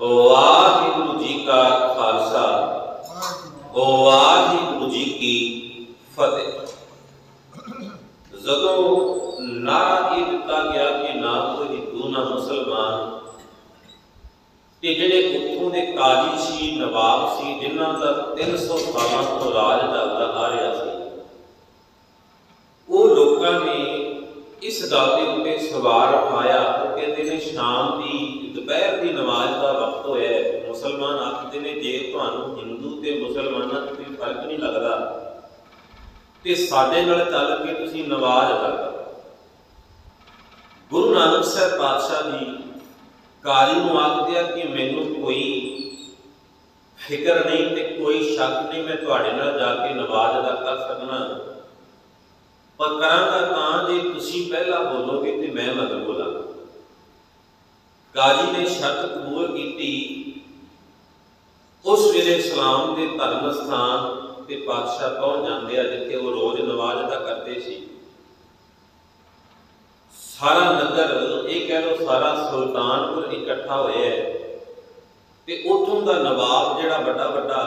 ਵਾਹਿਗੁਰੂ ਜੀ ਕਾ ਖਾਲਸਾ ਵਾਹਿਗੁਰੂ ਜੀ ਕੀ ਫਤਿਹ ਜਦੋਂ ਨਾਰਾ ਇਹ ਦਿੱਤਾ ਗਿਆ ਕਿ ਨਾ ਕੋਈ ਹਿੰਦੂ ਨਾ ਮੁਸਲਮਾਨ ਤੇ ਜਿਹੜੇ ਉੱਥੋਂ ਦੇ ਕਾਜੀ ਸੀ ਨਵਾਬ ਸੀ ਜਿਨ੍ਹਾਂ ਦਾ 300 ਸਾਲਾਂ ਤੋਂ ਰਾਜ ਚੱਲਦਾ ਆ ਰਿਹਾ ਸੀ ਉਹ ਲੋਕਾਂ ਨੇ ਇਸ ਗੱਲ ਦੇ ਉੱਤੇ ਸਵਾਲ ਉਠਾਇਆ ਉਹ ਕਹਿੰਦੇ ਨੇ ਸ਼ਾਮ ਦੀ, ਦੁਪਹਿਰ ਦੀ ਨਮਾਜ਼ ਦਾ ਵਕਤ ਹੋਇਆ ਹੈ। ਮੁਸਲਮਾਨ ਆਖਦੇ ਨੇ, ਜੇ ਤੁਹਾਨੂੰ ਹਿੰਦੂ ਤੇ ਮੁਸਲਮਾਨਾਂ 'ਚ ਕੋਈ ਫ਼ਰਕ ਨਹੀਂ ਲੱਗਦਾ, ਤੇ ਸਾਡੇ ਨਾਲ ਚੱਲ ਕੇ ਤੁਸੀਂ ਨਮਾਜ਼ ਅਦਾ ਕਰੋ। ਗੁਰੂ ਨਾਨਕ ਸਾਹਿਬ ਪਾਤਸ਼ਾਹ ਜੀ ਕਾਲੀ ਨੂੰ ਆਖਦੇ ਆ ਕਿ ਮੈਨੂੰ ਕੋਈ ਫਿਕਰ ਨਹੀਂ ਤੇ ਕੋਈ ਸ਼ੱਕ ਨਹੀਂ, ਮੈਂ ਤੁਹਾਡੇ ਨਾਲ ਜਾ ਕੇ ਨਮਾਜ਼ ਅਦਾ ਕਰ ਸਕਣਾ ਪਰ ਕਰਾਂਗਾ ਤਾਂ ਜੇ ਤੁਸੀਂ ਪਹਿਲਾਂ ਬੋਲੋਗੇ ਤੇ ਮੈਂ ਮਗਰ ਬੋਲਾਂਗਾ। ਕਾਜੀ ਨੇ ਸ਼ਰਤ ਕਬੂਲ ਕੀਤੀ। ਉਸ ਵੇਲੇ ਇਸਲਾਮ ਦੇ ਧਰਮ ਸਥਾਨ ਤੇ ਪਾਤਸ਼ਾਹ ਪਹੁੰਚ ਜਾਂਦੇ ਆ, ਜਿੱਥੇ ਉਹ ਰੋਜ਼ ਨਵਾਜ਼ ਅਦਾ ਕਰਦੇ ਸੀ? ਸਾਰਾ ਨਗਰ, ਇਹ ਕਹਿ ਲਓ ਸਾਰਾ ਸੁਲਤਾਨਪੁਰ ਇਕੱਠਾ ਹੋਇਆ ਹੈ। ਤੇ ਉਥੋਂ ਦਾ ਨਵਾਬ ਜਿਹੜਾ ਵੱਡਾ ਵੱਡਾ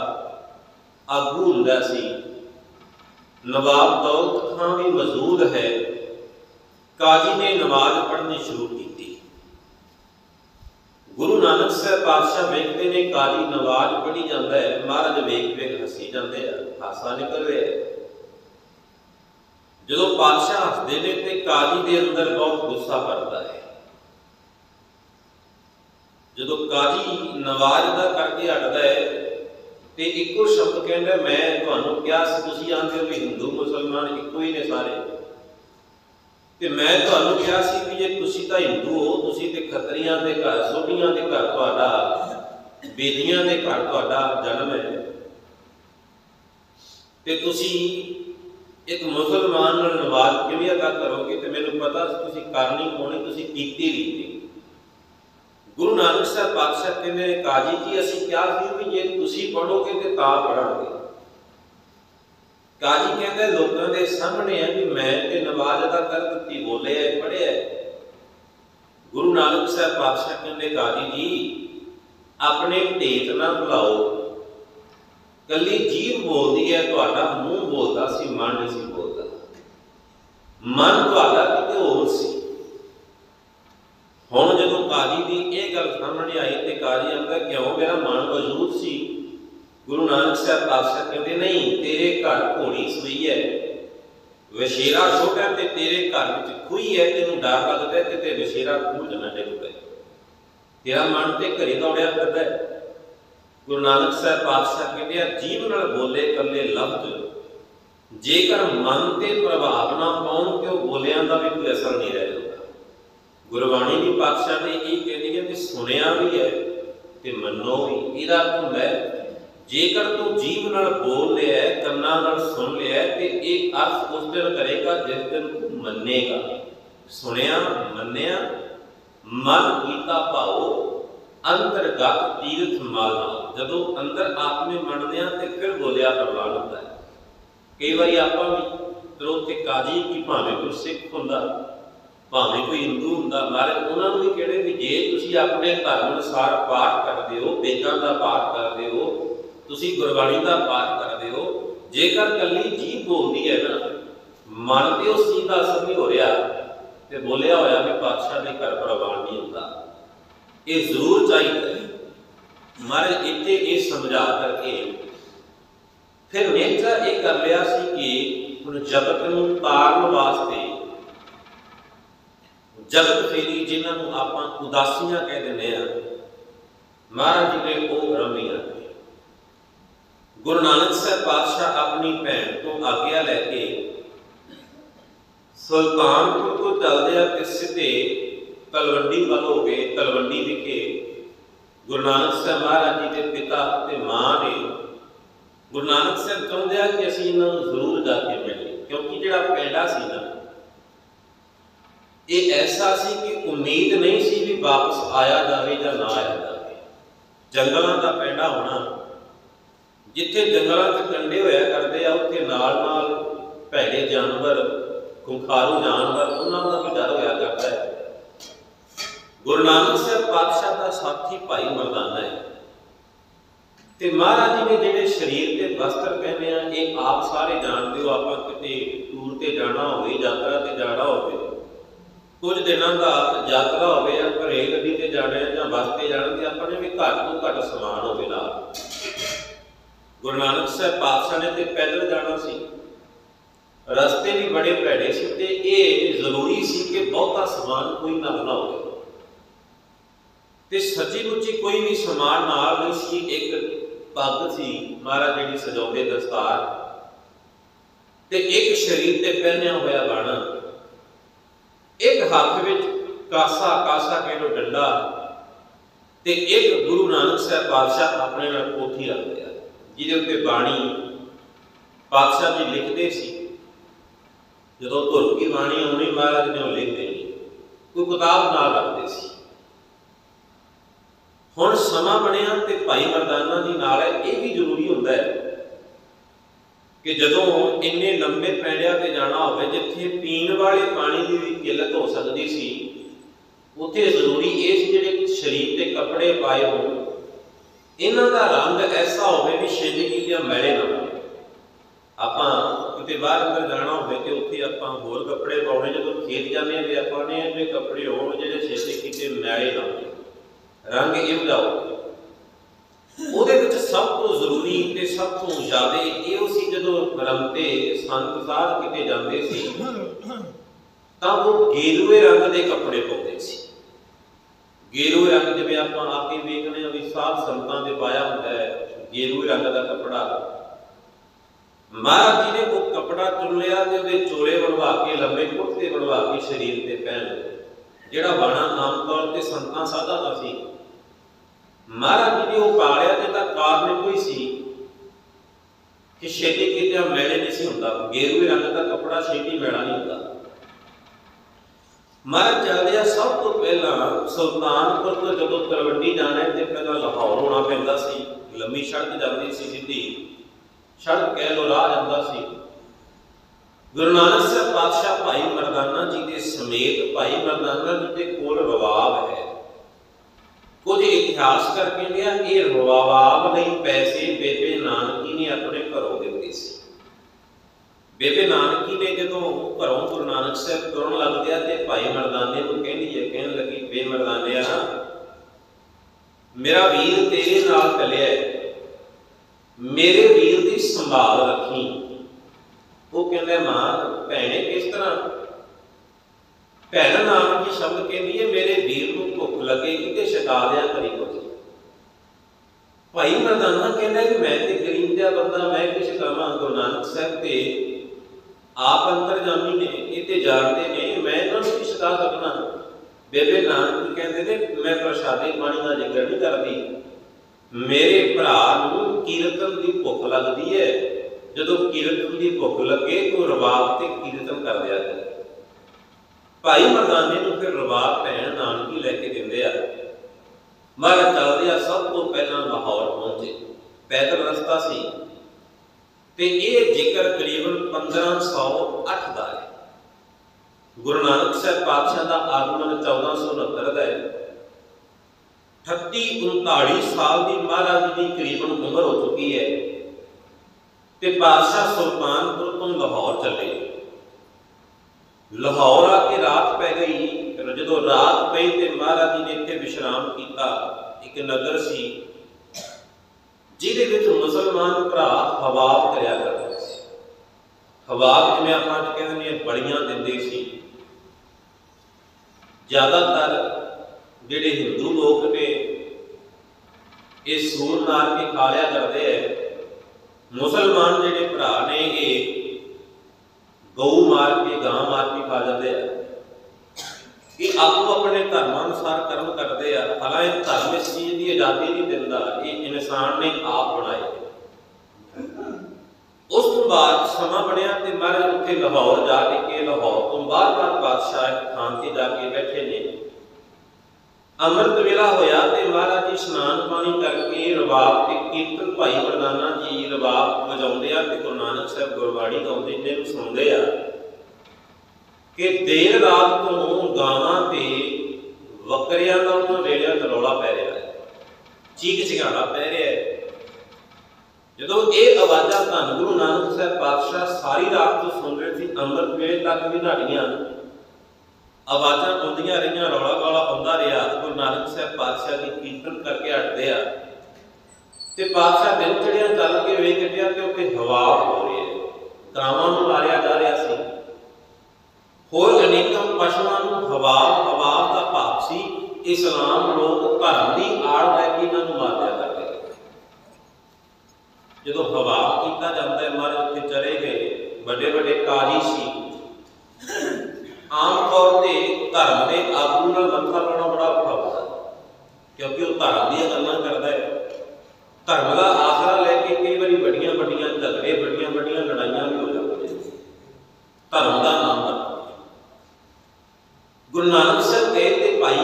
ਆਗੂ ਹੁੰਦਾ ਸੀ, ਨਵਾਬ ਦੌਲਤ ਖਾਨ ਵੀ ਮੌਜੂਦ ਹੈ। ਕਾਜੀ ਨੇ ਨਮਾਜ਼ ਪੜ੍ਹਨੀ ਸ਼ੁਰੂ ਕੀਤੀ ਗੁਰੂ ਨਾਨਕ ਸਾਹਿਬ ਪਾਤਸ਼ਾਹ ਵੇਖਦੇ ਨੇ ਕਾਜੀ ਨਮਾਜ਼ ਪੜ੍ਹੀ ਜਾਂਦਾ ਹੈ, ਮਹਾਰਾਜ ਵੇਖ ਵੇਖ ਹੱਸੀ ਜਾਂਦੇ ਆ, ਹਾਸਾ ਨਿਕਲ ਰਿਹਾ ਹੈ ਜਦੋਂ ਪਾਤਸ਼ਾਹ ਹੱਸਦੇ ਨੇ ਤੇ ਕਾਜੀ ਦੇ ਅੰਦਰ ਬਹੁਤ ਗੁੱਸਾ ਭਰਦਾ ਹੈ। ਜਦੋਂ ਕਾਜੀ ਨਵਾਜ਼ ਦਾ ਕਰਕੇ ਹਟਦਾ ਹੈ ਤੇ ਇੱਕੋ ਸ਼ਬਦ ਕਹਿੰਦਾ ਮੈਂ ਤੁਹਾਨੂੰ ਕਿਹਾ ਸੀ, ਤੁਸੀਂ ਆਂਦੇ ਹੋ ਵੀ ਹਿੰਦੂ, ਮੁਸਲਮਾਨ ਇੱਕੋ ਹੀ ਨੇ ਸਾਰੇ। ਤੇ ਮੈਂ ਤੁਹਾਨੂੰ ਕਿਹਾ ਸੀ ਕਿ ਜੇ ਤੁਸੀਂ ਤਾਂ ਹਿੰਦੂ ਹੋ, ਤੁਸੀਂ ਤੇ ਖੱਤਰੀਆਂ ਦੇ ਘਰ ਸੋਢੀਆਂ ਦੇ ਘਰ ਤੁਹਾਡਾ, ਬੇਦੀਆਂ ਦੇ ਘਰ ਤੁਹਾਡਾ ਜਨਮ ਹੈ। ਤੇ ਤੁਸੀਂ ਇੱਕ ਮੁਸਲਮਾਨ ਨਾਲ ਨਵਾਜ਼ ਕਿਵੇਂ ਅਦਾ ਕਰੋਗੇ ਤੇ ਮੈਨੂੰ ਪਤਾ ਸੀ ਤੁਸੀਂ ਕਰਨੀ ਹੋਣੀ, ਤੁਸੀਂ ਕੀਤੀ ਵੀ ਗੁਰੂ ਨਾਨਕ ਸਾਹਿਬ ਪਾਤਸ਼ਾਹ ਕਹਿੰਦੇ ਕਾਜੀ ਜੀ, ਅਸੀਂ ਕਿਹਾ ਸੀ ਵੀ ਜੇ ਤੁਸੀਂ ਪੜੋਗੇ ਤੇ ਤਾਂ ਪੜਾਂਗੇ ਕਾਜੀ ਕਹਿੰਦੇ ਲੋਕਾਂ ਦੇ ਸਾਹਮਣੇ ਆ ਵੀ ਮੈਂ ਤੇ ਨਵਾਜ਼ ਅਦਾ ਕਰ ਦਿੱਤੀ ਬੋਲੇ ਪੜਿਆ ਗੁਰੂ ਨਾਨਕ ਸਾਹਿਬ ਪਾਤਸ਼ਾਹ ਕਹਿੰਦੇ ਕਾਜੀ ਜੀ, ਆਪਣੇ ਢੇਤ ਨਾ ਭੁਲਾਓ। ਕੱਲੀ ਜੀਭ ਬੋਲਦੀ ਹੈ, ਤੁਹਾਡਾ ਮੂੰਹ ਬੋਲਦਾ ਸੀ, ਮਨ ਨਹੀਂ ਸੀ ਬੋਲਦਾ। ਮਨ ਤੁਹਾਡਾ ਕਿਤੇ ਹੋਰ ਸੀ। ਹੁਣ ਜਦੋਂ ਕਾਜੀ ਦੀ ਇਹ ਗੱਲ ਸਾਹਮਣੇ ਆਈ ਤੇ ਕਾਜੀ ਆਂਦਾ, ਕਿਉਂ? ਮੇਰਾ ਮਨ ਮੌਜੂਦ ਸੀ। ਗੁਰੂ ਨਾਨਕ ਸਾਹਿਬ ਪਾਤਸ਼ਾਹ ਕਹਿੰਦੇ, ਨਹੀਂ, ਤੇਰੇ ਘਰ ਘੋੜੀ ਸੂਈ ਹੈ ਵਸ਼ੇਰਾ ਛੋਟਾ ਤੇ ਤੇਰੇ ਘਰ ਵਿੱਚ ਖੂਹੀ ਹੈ, ਤੈਨੂੰ ਡਰ ਲੱਗਦਾ ਕਿ ਤੇ ਵਸ਼ੇਰਾ ਖੂਹ ਚ ਡਿੱਗ ਪਏ। ਤੇਰਾ ਮਨ ਤੇ ਘਰੇ ਦੌੜਿਆ ਫਿਰਦਾ ਹੈ। ਗੁਰੂ ਨਾਨਕ ਸਾਹਿਬ ਪਾਤਸ਼ਾਹ ਕਹਿੰਦੇ ਆ, ਜੀਵ ਨਾਲ ਬੋਲੇ ਕੱਲੇ ਲਫ਼ਜ਼, ਜੇਕਰ ਮਨ ਤੇ ਪ੍ਰਭਾਵ ਨਾ ਪਾਉਣ, ਤੇ ਉਹ ਬੋਲਿਆਂ ਦਾ ਵੀ ਕੋਈ ਅਸਰ ਨਹੀਂ ਰਹਿ ਜਾਂਦਾ। ਗੁਰਬਾਣੀ ਦੀ ਪਾਤਸ਼ਾਹ ਨੇ ਇਹ ਕਹਿੰਦੀ ਹੈ ਕਿ ਸੁਣਿਆ ਵੀ ਹੈ ਤੇ ਮੰਨੋ ਵੀ, ਇਹਦਾ ਅਰਥ ਹੈ ਜੇਕਰ ਤੂੰ ਜੀਵ ਨਾਲ ਬੋਲ ਲਿਆ ਕੰਨਾਂ ਨਾਲ ਸੁਣ ਲਿਆ ਤੇ ਇਹ ਅਰਥ ਉਸ ਦਿਨ ਕਰੇਗਾ ਜਿਸ ਦਿਨ ਤੂੰ ਮੰਨੇਗਾ। ਸੁਣਿਆ, ਮੰਨਿਆ, ਮਨ ਕੀਤਾ ਭਾਉ, ਅੰਤਰਗਤ ਤੀਰਥ ਮਾਲਾ ਜਦੋਂ ਅੰਦਰ ਆਤਮੇ ਮੰਨਦੇ ਆ ਤੇ ਫਿਰ ਬੋਲਿਆ ਪ੍ਰਵਾਨ ਹੁੰਦਾ ਹੈ। ਕਈ ਵਾਰੀ ਆਪਾਂ ਵੀ ਤਰੋ ਤੇ ਕਾਜੀ ਕੀ ਭਾਵੇਂ ਕੋਈ ਸਿੱਖ ਹੁੰਦਾ, ਭਾਵੇਂ ਕੋਈ ਹਿੰਦੂ ਹੁੰਦਾ, ਮਾਰੇ ਉਹਨਾਂ ਨੂੰ ਵੀ ਕਿਹੜੇ ਵੀ ਜੇ ਤੁਸੀਂ ਆਪਣੇ ਧਰਮ ਅਨੁਸਾਰ ਪਾਠ ਕਰਦੇ ਹੋ ਬੇਦਾਂ ਦਾ ਪਾਠ ਕਰਦੇ ਹੋ ਤੁਸੀਂ ਗੁਰਬਾਣੀ ਦਾ ਪਾਠ ਕਰਦੇ ਹੋ, ਜੇਕਰ ਕੱਲੀ ਜੀਭ ਬੋਲਦੀ ਹੈ ਨਾ, ਮਨ ਤੇ ਉਸ ਚੀਜ਼ ਦਾ ਅਸਰ ਨਹੀਂ ਹੋ ਰਿਹਾ ਤੇ ਬੋਲਿਆ ਹੋਇਆ ਵੀ ਪਾਤਸ਼ਾਹ ਦੇ ਘਰ ਪ੍ਰਵਾਨ ਨਹੀਂ ਹੁੰਦਾ। ਇਹ ਜ਼ਰੂਰ ਚਾਹੀਦਾ ਹੈ। ਮਹਾਰਾਜ ਇੱਥੇ ਇਹ ਸਮਝਾ ਕਰਕੇ ਫਿਰ ਨੇਚਾ ਇਹ ਕਰ ਲਿਆ ਸੀ ਕਿ ਹੁਣ ਜਗਤ ਨੂੰ ਤਾਰਨ ਵਾਸਤੇ, ਜਗਤ ਫੇਰੀ ਜਿਨ੍ਹਾਂ ਨੂੰ ਆਪਾਂ ਉਦਾਸੀਆਂ ਕਹਿ ਦਿੰਦੇ ਆ ਮਹਾਰਾਜ ਜੀ ਨੇ ਉਹ ਰਮੀਆਂ ਗੁਰੂ ਨਾਨਕ ਸਾਹਿਬ ਪਾਤਸ਼ਾਹ ਆਪਣੀ ਭੈਣ ਤੋਂ ਆਗਿਆ ਲੈ ਕੇ ਸੁਲਤਾਨਪੁਰ ਤੋਂ ਚੱਲਦੇ ਆ ਤੇ ਸਿੱਧੇ ਤਲਵੰਡੀ ਵੱਲ ਹੋ ਗਏ। ਤਲਵੰਡੀ ਵਿਖੇ ਗੁਰੂ ਨਾਨਕ ਸਾਹਿਬ ਮਹਾਰਾਜ ਜੀ ਦੇ ਪਿਤਾ ਤੇ ਮਾਂ ਨੇ ਗੁਰੂ ਨਾਨਕ ਸਾਹਿਬ ਚਾਹੁੰਦੇ ਆ ਕਿ ਅਸੀਂ ਇਹਨਾਂ ਨੂੰ ਜ਼ਰੂਰ ਜਾ ਕੇ ਮਿਲੀਏ, ਕਿਉਂਕਿ ਜਿਹੜਾ ਪੈਂਡਾ ਸੀ ਨਾ, ਇਹ ਐਸਾ ਸੀ ਕਿ ਉਮੀਦ ਨਹੀਂ ਸੀ ਵੀ ਵਾਪਸ ਆਇਆ ਜਾਵੇ ਜਾਂ ਨਾ ਆਇਆ ਜਾਵੇ। ਜੰਗਲਾਂ ਦਾ ਪੈਂਡਾ ਹੋਣਾ ਜਿੱਥੇ ਜੰਗਲਾਂ 'ਚ ਕੰਡੇ ਹੋਇਆ ਕਰਦੇ ਆ, ਉੱਥੇ ਨਾਲ ਨਾਲ ਭੈੜੇ ਜਾਨਵਰ, ਖੁੰਖਾਰੂ ਜਾਨਵਰ, ਉਹਨਾਂ ਦਾ ਵੀ ਡਰ ਹੋਇਆ ਕਰਦਾ ਹੈ। ਗੁਰੂ ਨਾਨਕ ਸਾਹਿਬ ਪਾਤਸ਼ਾਹ ਦਾ ਸਾਥੀ ਭਾਈ ਮਰਦਾਨਾ ਹੈ। ਤੇ ਮਹਾਰਾਜ ਜੀ ਨੇ ਜਿਹੜੇ ਸਰੀਰ ਤੇ ਵਸਤਰ ਪਹਿਨੇ ਆ, ਇਹ ਆਪ ਸਾਰੇ ਜਾਣਦੇ ਹੋ ਆਪਾਂ ਕਿਤੇ ਟੂਰ ਤੇ ਜਾਣਾ ਹੋਵੇ, ਯਾਤਰਾ ਤੇ ਜਾਣਾ ਹੋਵੇ, ਕੁਝ ਦਿਨਾਂ ਦਾ ਯਾਤਰਾ ਹੋਵੇ ਜਾਂ ਰੇਲ ਗੱਡੀ ਤੇ ਜਾਣਾ ਜਾਂ ਬੱਸ ਤੇ ਜਾਣਾ ਤੇ ਆਪਾਂ ਨੇ ਵੀ ਘੱਟ ਤੋਂ ਘੱਟ ਸਮਾਨ ਹੋਵੇ ਨਾਲ। ਗੁਰੂ ਨਾਨਕ ਸਾਹਿਬ ਪਾਤਸ਼ਾਹ ਨੇ ਤੇ ਪੈਦਲ ਜਾਣਾ ਸੀ। ਰਸਤੇ ਵੀ ਬੜੇ ਭੈੜੇ ਸੀ ਤੇ ਇਹ ਜ਼ਰੂਰੀ ਸੀ ਕਿ ਬਹੁਤਾ ਸਮਾਨ ਕੋਈ ਨਾ ਨਾ ਹੋਵੇ ਤੇ ਸੱਚੀ ਮੁੱਚੀ ਕੋਈ ਵੀ ਸਮਾਨ ਨਾਲ ਨਹੀਂ ਸੀ, ਇੱਕ ਪੱਗ ਸੀ, ਮਹਾਰਾਜ ਜਿਹੜੀ ਸਜਾਉਂਦੇ ਦਸਤਾਰ ਤੇ ਇੱਕ ਸਰੀਰ ਤੇ ਪਹਿਨਿਆ ਹੋਇਆ ਬਾਣਾ। ਇੱਕ ਹੱਥ ਵਿੱਚ ਕਾਸਾ ਕਾਸਾ ਕਹਿੰਦੇ ਡੰਡਾ ਤੇ ਇੱਕ ਗੁਰੂ ਨਾਨਕ ਸਾਹਿਬ ਪਾਤਸ਼ਾਹ ਆਪਣੇ ਨਾਲ ਕੋਠੀ ਰੱਖਦੇ ਆ। ਜਿਹਦੇ ਉੱਤੇ ਬਾਣੀ ਪਾਤਸ਼ਾਹ ਜੀ ਲਿਖਦੇ ਸੀ। ਜਦੋਂ ਧੁਰ ਕੀ ਬਾਣੀ ਆਉਣੀ ਮਹਾਰਾਜ ਨੇ ਉਹ ਲਿਖ ਦੇਣੀ ਕੋਈ ਕਿਤਾਬ ਨਾਲ ਰੱਖਦੇ ਸੀ। ਹੁਣ ਸਮਾਂ ਬਣਿਆ ਤੇ ਭਾਈ ਮਰਦਾਨਾ ਦੀ ਨਾਲ ਇਹ ਵੀ ਜ਼ਰੂਰੀ ਹੁੰਦਾ ਹੈ ਕਿ ਜਦੋਂ ਇੰਨੇ ਲੰਬੇ ਪੈੜਿਆਂ ਤੇ ਜਾਣਾ ਹੋਵੇ, ਜਿੱਥੇ ਪੀਣ ਵਾਲੇ ਪਾਣੀ ਦੀ ਵੀ ਕਿੱਲਤ ਹੋ ਸਕਦੀ ਸੀ, ਉੱਥੇ ਜ਼ਰੂਰੀ ਇਹ ਸੀ ਜਿਹੜੇ ਸਰੀਰ ਤੇ ਕੱਪੜੇ ਪਾਏ ਹੋਣ। ਇਹਨਾਂ ਦਾ ਰੰਗ ਐਸਾ ਹੋਵੇ ਵੀ ਛੇਤੀ ਜਾਂ ਮੈਲੇ ਨਾ ਹੋਵੇ ਆਪਾਂ ਕਿਤੇ ਬਾਹਰ ਅੰਦਰ ਜਾਣਾ ਹੋਵੇ ਤੇ ਉੱਥੇ ਆਪਾਂ ਹੋਰ ਕੱਪੜੇ ਪਾਉਣੇ, ਜਦੋਂ ਖੇਤ ਜਾਂਦੇ ਆ ਤੇ ਆਪਾਂ ਨੇ ਇਹਦੇ ਕੱਪੜੇ ਹੋਣ ਜਿਹੜੇ ਛੇਤੀ ਕਿਤੇ ਮੈਲੇ ਨਾ ਹੋਵੇ ਰੰਗ ਇਹ ਵਧਾਓ ਉਹਦੇ ਵਿੱਚ ਸਭ ਤੋਂ ਜ਼ਰੂਰੀ ਤੇ ਸਭ ਤੋਂ ਜ਼ਿਆਦਾ ਇਹ ਸੀ ਜਦੋਂ ਰਮਤੇ ਸੰਤ ਸਾਧ ਕਿਤੇ ਜਾਂਦੇ ਸੀ, ਤਾਂ ਉਹ ਗੇਰੂਏ ਰੰਗ ਦੇ ਕੱਪੜੇ ਪਾਉਂਦੇ। ਸੀ ਗੇਰੂਏ ਰੰਗ ਜਿਵੇਂ ਆਪਾਂ ਆਪੇ ਵੇਖਦੇ ਆ ਵੀ ਸਾਧ ਸੰਤਾਂ ਦੇ ਪਾਇਆ ਹੁੰਦਾ ਹੈ, ਗੇਰੂ ਰੰਗ ਦਾ ਕੱਪੜਾ। ਮਹਾਰਾਜ ਜੀ ਨੇ ਉਹ ਕੱਪੜਾ ਚੁਣ ਲਿਆ ਤੇ ਉਹਦੇ ਚੋਲੇ ਬਣਵਾ ਕੇ ਲੰਬੇ ਕੁੜਤੇ ਬਣਵਾ ਕੇ ਸਰੀਰ ਤੇ ਪਹਿਨ ਜਿਹੜਾ ਬਾਣਾ ਆਮ ਤੌਰ ਤੇ ਸੰਤਾਂ ਸਾਧਾਂ ਦਾ ਸੀ। ਮਹਾਰਾਜ ਜੀ ਨੇ ਉਹ ਪਾਲਿਆ ਤੇ ਤਾਂ ਕਾਰਨ ਕੋਈ ਸੀ ਕਿ ਛੇਤੀ ਕਿਤੇ ਮੈਲੇ ਨਹੀਂ ਸੀ ਹੁੰਦਾ। ਗੇਰੂ ਰੰਗ ਦਾ ਕੱਪੜਾ ਛੇਤੀ ਮੈਲਾ ਨਹੀਂ ਹੁੰਦਾ। ਮਹਾਰਾਜ ਚੱਲਦੇ ਸਭ ਤੋਂ ਪਹਿਲਾਂ ਸੁਲਤਾਨਪੁਰ ਤੋਂ ਜਦੋਂ ਤਲਵੰਡੀ ਜਾਣਾ ਤੇ ਪਹਿਲਾਂ ਲਾਹੌਰ ਹੋਣਾ ਪੈਂਦਾ ਸੀ। ਲੰਮੀ ਸੜਕ ਜਾਂਦੀ ਸੀ ਸਿੱਧੀ। ਸੜਕ ਕਹਿ ਲੋ ਰਾਹ ਜਾਂਦਾ ਸੀ। ਗੁਰੂ ਨਾਨਕ ਸਾਹਿਬ ਪਾਤਸ਼ਾਹ ਭਾਈ ਮਰਦਾਨਾ ਜੀ ਦੇ ਸਮੇਤ ਭਾਈ ਮਰਦਾਨਾ ਜੀ ਦੇ ਕੋਲ ਰਵਾਬ ਹੈ। ਕੁਝ ਇਤਿਹਾਸ ਕਰਕੇ ਲਿਆ, ਇਹ ਰਵਾਬ ਲਈ ਪੈਸੇ, ਬੇਬੇ, ਨਾਨਕੀ ਨੇ ਆਪਣੇ ਘਰੋਂ ਦੇ ਬੇਬੇ ਨਾਨਕੀ ਨੇ ਜਦੋਂ ਘਰੋਂ ਗੁਰੂ ਨਾਨਕ ਸਾਹਿਬ ਤੁਰਨ ਲੱਗ ਲੱਗਦਿਆ ਤੇ ਭਾਈ ਮਰਦਾਨੇ ਨੂੰ ਕਹਿੰਦੀ ਹੈ, ਕਹਿਣ ਲੱਗੀ ਬੇ ਮਰਦਾਨਿਆ, ਮੇਰਾ ਵੀਰ ਤੇਰੇ ਨਾਲ ਚੱਲਿਆ ਮੇਰੇ ਵੀਰ ਦੀ ਸੰਭਾਲ ਰੱਖੀ। ਉਹ ਕਹਿੰਦਾ, ਮਾਂ, ਭੈਣੇ, ਕਿਸ ਤਰ੍ਹਾਂ? ਭੈਣ ਨਾਮ ਦੀ ਸ਼ਬਦ ਕਹਿੰਦੀ ਹੈ, ਮੇਰੇ ਵੀਰ ਨੂੰ ਭੁੱਖ ਲੱਗੇਗੀ ਤੇ ਛਕਾ ਦਿਆ ਕਰੀ ਕੁਝ ਭਾਈ ਮਰਦਾਨਾ ਕਹਿੰਦਾ ਕਿ ਮੈਂ ਤੇ ਗਰੀਬ ਦਾ ਬੰਦਾ, ਮੈਂ ਕਿਸ ਕਰਾਂ? ਗੁਰੂ ਨਾਨਕ ਸਾਹਿਬ ਤੇ ਆਪ ਅੰਤਰਜਾਮੀ ਨੇ ਇਹ ਤੇ ਜਾਣਦੇ ਨੇ, ਮੈਂ ਇਹਨਾਂ ਨੂੰ ਕੀ ਛਕਾ ਸਕਣਾ ਬੇਬੇ ਨਾਨਕ ਕਹਿੰਦੇ ਨੇ, ਮੈਂ ਪ੍ਰਸ਼ਾਦੇ ਪਾਣੀ ਦਾ ਜ਼ਿਕਰ ਨਹੀਂ ਕਰਦੀ। ਮੇਰੇ ਭਰਾ ਨੂੰ ਕੀਰਤਨ ਦੀ ਭੁੱਖ ਲੱਗਦੀ ਹੈ। ਜਦੋਂ ਕੀਰਤਨ ਦੀ ਭੁੱਖ ਲੱਗੇ, ਉਹ ਰਬਾਬ ਤੇ ਕੀਰਤਨ ਕਰ ਦਿਆ ਕਰ ਭਾਈ ਮਰਦਾਨੇ ਨੂੰ ਫਿਰ ਰਬਾਬ ਭੈਣ ਨਾਨਕੀ ਲੈ ਕੇ ਦਿੰਦੇ ਆ। ਮਹਾਰਾਜ ਚੱਲਦੇ ਆ, ਸਭ ਤੋਂ ਪਹਿਲਾਂ ਲਾਹੌਰ ਪਹੁੰਚੇ। ਪੈਦਲ ਰਸਤਾ ਸੀ। ਤੇ ਇਹ ਜ਼ਿਕਰ ਕਰੀਬਨ 1508 ਦਾ ਹੈ। ਗੁਰੂ ਨਾਨਕ ਸਾਹਿਬ ਪਾਤਸ਼ਾਹ ਦਾ ਆਗਮਨ 1469 ਦਾ ਹੈ। 38 39 ਸਾਲ ਦੀ ਮਹਾਰਾਜ ਦੀ ਕਰੀਬਨ ਉਮਰ ਹੋ ਚੁੱਕੀ ਹੈ ਤੇ ਪਾਤਸ਼ਾਹ ਸੁਲਤਾਨਪੁਰ ਤੋਂ ਲਾਹੌਰ ਚੱਲੇ ਲਾਹੌਰ ਆ ਕੇ ਰਾਤ ਪੈ ਗਈ ਜਦੋਂ ਰਾਤ ਪਈ ਤੇ ਮਹਾਰਾਜ ਜੀ ਨੇ ਇੱਥੇ ਵਿਸ਼ਰਾਮ ਕੀਤਾ। ਇੱਕ ਨਗਰ ਸੀ ਜਿਹਦੇ ਵਿੱਚ ਮੁਸਲਮਾਨ ਭਰਾ ਹਵਾਬ ਕਰਿਆ ਕਰਦੇ ਸੀ। ਹਵਾਬ ਜਿਵੇਂ ਆਪਾਂ ਕਹਿੰਦੇ ਨੇ ਬੜੀਆਂ ਦਿੰਦੇ ਸੀ। ਜ਼ਿਆਦਾਤਰ ਜਿਹੜੇ ਹਿੰਦੂ ਲੋਕ ਨੇ, ਇਹ ਸੂਰ ਮਾਰ ਕੇ ਖਾ ਲਿਆ ਕਰਦੇ ਐ। ਮੁਸਲਮਾਨ ਜਿਹੜੇ ਭਰਾ ਨੇ, ਇਹ ਗਊ ਮਾਰ ਕੇ, ਗਾਂ ਮਾਰ ਕੇ ਖਾ ਜਾਂਦੇ ਆ। ਇਹ ਆਪੋ ਆਪਣੇ ਧਰਮ ਅਨੁਸਾਰ ਕਰਮ ਕਰਦੇ ਆ। ਹਾਲਾਂਕਿ ਧਰਮ ਇਸ ਚੀਜ਼ ਦੀ ਆਜ਼ਾਦੀ ਨਹੀਂ ਦਿੰਦਾ। ਇਹ ਇਨਸਾਨ ਨੇ ਆਪ ਬਣਾਏ ਉਸ ਤੋਂ ਬਾਅਦ ਸਮਾਂ ਬਣਿਆ ਤੇ ਮਹਾਰਾਜ ਉੱਥੇ ਲਾਹੌਰ ਜਾ ਟਿਕੇ ਲਾਹੌਰ ਤੋਂ ਬਾਅਦ-ਬਾਅਦ ਬਾਦਸ਼ਾਹ ਖਾਨ ਤੇ ਜਾ ਕੇ ਬੈਠੇ ਨੇ। ਅੰਮ੍ਰਿਤ ਵੇਲਾ ਹੋਇਆ ਤੇ ਮਹਾਰਾਜ ਜੀ ਇਸ਼ਨਾਨ ਪਾਣੀ ਕਰਕੇ ਰਬਾਬ ਤੇ ਕੀਰਤਨ ਭਾਈ ਮਰਦਾਨਾ ਜੀ ਰਬਾਬ ਵਜਾਉਂਦੇ ਆ ਤੇ ਗੁਰੂ ਨਾਨਕ ਸਾਹਿਬ ਗੁਰਬਾਣੀ ਗਾਉਂਦੇ ਨੇ ਨੂੰ ਸੁਣਦੇ ਆ ਕਿ ਦੇਰ ਰਾਤ ਤੋਂ ਗਾਵਾਂ ਤੇ ਵਕਰਿਆਂ ਦਾ ਉਹਨਾਂ ਵੇੜਿਆਂ ਤੇ ਰੌਲਾ ਪੈ ਰਿਹਾ। ਚੀਕ ਚਿਹਾੜਾ ਪੈ ਰਿਹਾ ਹੈ। ਜਦੋਂ ਇਹ ਆਵਾਜ਼ਾਂ ਧੰਨ ਗੁਰੂ ਨਾਨਕ ਸਾਹਿਬ ਪਾਤਸ਼ਾਹ ਸਾਰੀ ਰਾਤ ਤੋਂ ਸੁਣ ਰਹੇ ਸੀ, ਅੰਮ੍ਰਿਤ ਵੇਲੇ ਤੱਕ ਵੀ ਨਾੜੀਆਂ ਆਵਾਜ਼ਾਂ ਆਉਂਦੀਆਂ ਰਹੀਆਂ, ਰੌਲਾ ਗਾਲਾ ਆਉਂਦਾ ਰਿਹਾ, ਗੁਰੂ ਨਾਨਕ ਸਾਹਿਬ ਪਾਤਸ਼ਾਹ ਦੀ ਕੀਰਤਨ ਕਰਕੇ ਹਟਦੇ ਆ। ਤੇ ਪਾਤਸ਼ਾਹ ਦਿਨ ਚੜਿਆ ਚੱਲ ਕੇ ਵੇਖ ਗਿਆ ਕਿ ਉੱਥੇ ਹਵਾ ਹੋ ਰਹੀ ਹੈ। ਕਾਵਾਂ ਨੂੰ ਮਾਰਿਆ ਜਾ ਰਿਹਾ ਸੀ। ਹੋਰ ਅਨੇਕਾਂ ਪਸ਼ੂਆਂ ਨੂੰ ਹਵਾ ਹਵਾ ਦਾ ਭਾਵ ਸੀ। ਇਸਲਾਮ ਲੋਕ ਧਰਮ ਦੀ ਆੜ ਲੈ ਕੇ ਇਹਨਾਂ ਨੂੰ ਮਾਰਿਆ ਕਰਦੇ। ਜਦੋਂ ਹਵਾ ਕੀਤਾ ਜਾਂਦਾ ਹੈ ਮਾਰੇ ਉੱਤੇ ਚਲੇ ਗਏ। ਵੱਡੇ ਵੱਡੇ ਕਾਜੀ ਸੀ। ਆਮ ਤੌਰ ਤੇ ਧਰਮ ਦੇ ਆਗੂ ਨਾਲ ਮੱਥਾ ਲਾਉਣਾ ਬੜਾ ਔਖਾ ਹੁੰਦਾ ਕਿਉਂਕਿ ਉਹ ਧਰਮ ਦੀਆਂ ਗੱਲਾਂ ਕਰਦਾ ਹੈ। ਧਰਮ ਦਾ ਆਸਰਾ ਲੈ ਕੇ ਕਈ ਵਾਰੀ ਵੱਡੀਆਂ ਵੱਡੀਆਂ ਝਗੜੇ ਵੱਡੀਆਂ ਵੱਡੀਆਂ ਲੜਾਈਆਂ ਵੀ ਹੋ ਜਾਂਦੀਆਂ ਨੇ ਧਰਮ ਦਾ ਨਾਮ ਦਾ ਗੁਰੂ ਨਾਨਕ ਸਾਹਿਬ ਗਏ ਤੇ ਭਾਈ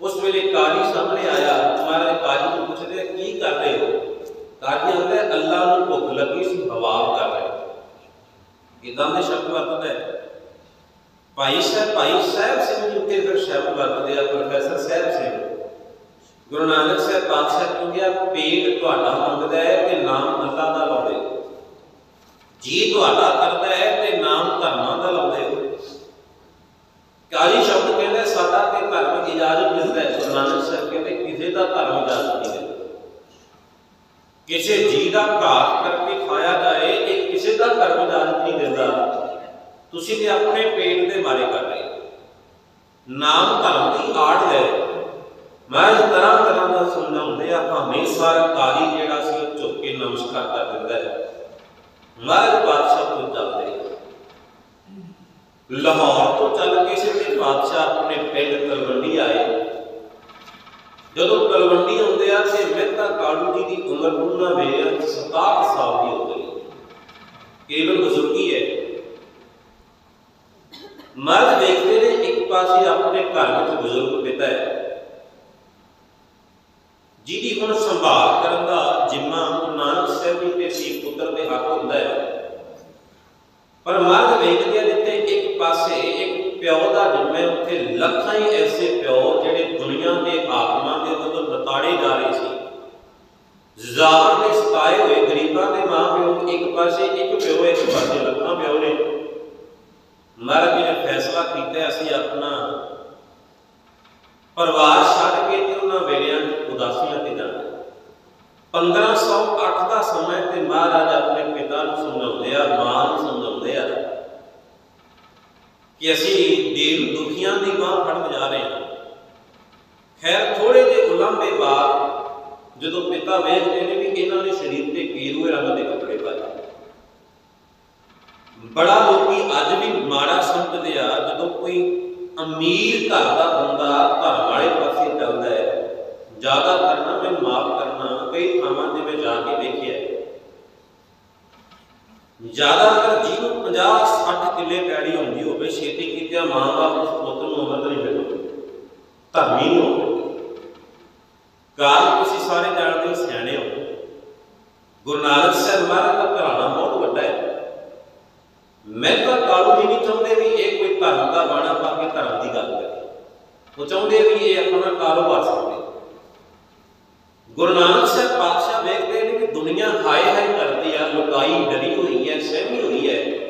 ਉਸ ਵੇਲੇ ਕਾਜੀ ਸਾਹਮਣੇ ਆਇਆ ਮਹਾਰਾਜ ਕਾਜੀ ਨੂੰ ਪੁੱਛਦੇ ਕੀ ਕਰ ਰਹੇ ਹੋ ਕਾਜੀ ਕਹਿੰਦਾ ਅੱਲਾ ਨੂੰ ਭੁੱਖ ਲੱਗੀ ਸੀ ਹਵਾ ਕਰ ਰਹੇ ਇਦਾਂ ਦੇ ਸ਼ਬਦ ਵਰਤਦਾ ਹੈ ਭਾਈ ਸਾਹਿਬ ਭਾਈ ਸਾਹਿਬ ਸਿੰਘ ਜੀ ਉੱਤੇ ਫਿਰ ਸ਼ਬਦ ਵਰਤਦੇ ਆ ਪ੍ਰੋਫੈਸਰ ਸਾਹਿਬ ਸਿੰਘ ਗੁਰੂ ਨਾਨਕ ਸਾਹਿਬ ਪਾਤਸ਼ਾਹ ਕਹਿੰਦੇ ਆ ਪੇਟ ਤੁਹਾਡਾ ਮੰਗਦਾ ਹੈ ਤੇ ਨਾਮ ਅੱਲਾ ਦਾ ਲਾਉਂਦੇ ਜੀ ਤੁਹਾਡਾ ਕਰਦਾ ਹੈ ਤੇ ਨਾਮ ਧਰਮਾਂ ਦਾ ਲਾਉਂਦੇ ਹੋ ਕਾਲੀ ਸ਼ਬਦ ਕਹਿੰਦੇ ਸਾਡਾ ਤੇ ਧਰਮ ਇਜਾਜ਼ਤ ਦਿੰਦਾ ਹੈ ਗੁਰੂ ਨਾਨਕ ਸਾਹਿਬ ਕਹਿੰਦੇ ਕਿਸੇ ਦਾ ਧਰਮ ਇਜਾਜ਼ਤ ਨਹੀਂ ਦਿੰਦਾ ਕਿਸੇ ਜੀ ਦਾ ਘਾਤ ਕਰਕੇ ਖਾਇਆ ਜਾਏ ਇਹ ਕਿਸੇ ਦਾ ਧਰਮ ਇਜਾਜ਼ਤ ਨਹੀਂ ਦਿੰਦਾ ਤੁਸੀਂ ਤੇ ਆਪਣੇ ਪੇਟ ਦੇ ਬਾਰੇ ਕਰ ਰਹੇ ਨਾਮ ਧਰਮ ਦੀ ਆੜ ਲੈ ਮੈਂ ਤਰ੍ਹਾਂ ਤਰ੍ਹਾਂ ਦਾ ਸੁਣਨਾ ਹੁੰਦੇ ਆ ਹਮੇਸ਼ਾ ਕਾਲੀ ਜਿਹੜਾ ਸੀ ਉਹ ਝੁੱਕ ਕੇ ਨਮਸਕਾਰ ਕਰ ਦਿੰਦਾ ਹੈ। ਮਹਾਰਾਜ ਬਾਦਸ਼ਾਹ ਤੋਂ ਚੱਲਦੇ ਲਾਹੌਰ ਤੋਂ ਚੱਲ ਕੇ ਸਿੱਧੇ ਬਾਦਸ਼ਾਹ ਆਪਣੇ ਪਿੰਡ ਤਲਵੰਡੀ ਆਏ। ਜਦੋਂ ਤਲਵੰਡੀ ਆਉਂਦੇ ਆ ਤੇ ਮਹਿਤਾ ਕਾਲੂ ਜੀ ਦੀ ਉਮਰ ਉਹਨਾਂ ਵੇਲੇ 67 ਸਾਲ ਦੀ ਹੋ। ਗਈ ਕੇਵਲ ਬਜ਼ੁਰਗੀ ਹੈ। ਮਰਦ ਵੇਖਦੇ ਨੇ, ਇੱਕ ਪਾਸੇ ਆਪਣੇ ਘਰ ਵਿੱਚ ਬਜ਼ੁਰਗ ਪਿਤਾ ਹੈ। ਜਿਹਦੀ ਹੁਣ ਸੰਭਾਲ ਕਰਨ ਦਾ ਜਿੰਮਾ ਗੁਰੂ ਨਾਨਕ ਸਾਹਿਬ ਜੀ ਤੇ ਸੀ ਪੁੱਤਰ ਦੇ ਹੱਥ ਹੁੰਦਾ ਹੈ। ਪਰ ਮਰਦ ਵੇਖਦੇ ਆ ਇੱਕ ਪਾਸੇ ਇੱਕ ਪਿਓ ਦਾ ਜੰਮੇ ਉੱਥੇ ਲੱਖਾਂ ਹੀ ਐਸੇ ਪਿਓ ਜਿਹੜੇ ਦੁਨੀਆ ਦੇ ਆਤਮਾ ਦੇ ਵੱਲੋਂ ਲਤਾੜੇ ਜਾ ਰਹੇ ਸੀ। ਜ਼ਾਹਰ ਦੇ ਸਤਾਏ ਹੋਏ, ਗਰੀਬਾਂ ਦੇ ਮਾਂ ਪਿਓ, ਇੱਕ ਪਾਸੇ ਇੱਕ ਪਿਓ, ਇੱਕ ਪਾਸੇ ਲੱਖਾਂ ਪਿਓ ਨੇ। ਮਰਦ ਜੀ ਨੇ ਫੈਸਲਾ ਕੀਤਾ ਅਸੀਂ ਆਪਣਾ ਪਰਿਵਾਰ ਛੱਡ ਕੇ ਤੇ ਉਹਨਾਂ ਵੇਲਿਆਂ ਦੀ ਉਦਾਸੀਆਂ ਤੇ ਜਾਣਾ 1508 ਦਾ ਸਮਾਂ ਤੇ ਮਹਾਰਾਜ ਆਪਣੇ ਪਿਤਾ ਨੂੰ ਸਮਝਾਉਂਦੇ ਆ ਮਾਂ ਨੂੰ ਸਮਝਾਉਂਦੇ ਆ ਕਿ ਅਸੀਂ ਦੀਨ ਦੁਖੀਆਂ ਦੀ ਮਾਂ ਫੜਨ ਜਾ ਰਹੇ ਹਾਂ ਖੈਰ ਥੋੜੇ ਜਿਹੇ ਉਲੰਭੇ ਬਾਅਦ ਜਦੋਂ ਪਿਤਾ ਵੇਖਦੇ ਨੇ ਵੀ ਇਹਨਾਂ ਦੇ ਸਰੀਰ ਤੇ ਕੀਰੂਏ ਰੰਗ ਦੇ ਕੱਪੜੇ ਪਾਏ ਬੜਾ ਲੋਕੀ ਅੱਜ ਵੀ ਮਾੜਾ ਸਮਝਦੇ ਆ ਜਦੋਂ ਕੋਈ ਅਮੀਰ ਘਰ ਦਾ ਬੰਦਾ ਧਰਮ ਵਾਲੇ ਪਾਸੇ ਚੱਲਦਾ ਹੈ ਜ਼ਿਆਦਾ ਕਰਨਾ ਮੈਨੂੰ ਮਾਫ ਕਰਨਾ ਕਈ ਥਾਵਾਂ ਤੇ ਮੈਂ ਜਾ ਕੇ ਦੇਖਿਆ ਜ਼ਿਆਦਾਤਰ ਜਿਹਨੂੰ 50 60 ਕਿੱਲੇ ਪੈੜੀ ਹੁੰਦੀ ਹੋਵੇ ਛੇਤੀ ਕੀਤਿਆਂ ਮਾਂ ਬਾਪ ਉਸ ਪੁੱਤ ਨੂੰ ਅਮਰ ਨਹੀਂ ਮਿਲਦਾ ਧਰਮੀ ਨਹੀਂ ਹੋਵੇ ਕਾਰਨ ਤੁਸੀਂ ਸਾਰੇ ਜਾਣਦੇ ਹੋ ਸਿਆਣੇ ਹੋ ਗੁਰੂ ਨਾਨਕ ਸਾਹਿਬ ਮਹਾਰਾਜ ਦਾ ਘਰਾਣਾ ਬਹੁਤ ਵੱਡਾ ਹੈ ਮੈਂ ਤਾਂ ਕਾਲੂ ਜੀ ਨਹੀਂ ਚਾਹੁੰਦੇ ਵੀ ਇਹ ਕੋਈ ਧਰਮ ਦਾ ਬਾਣਾ ਪਾ ਕੇ ਧਰਮ ਦੀ ਗੱਲ ਕਰੇ ਉਹ ਚਾਹੁੰਦੇ ਵੀ ਇਹ ਆਪਣਾ ਕਾਰੋਬਾਰ ਗੁਰੂ ਨਾਨਕ ਸਾਹਿਬ ਪਾਤਸ਼ਾਹ ਵੇਖਦੇ ਨੇ ਕਿ ਦੁਨੀਆ ਹਾਏ ਹਾਏ ਕਰਦੀ ਆ, ਲੁਕਾਈ ਡਰੀ ਹੋਈ ਹੈ, ਸਹਿਮੀ ਹੋਈ ਹੈ।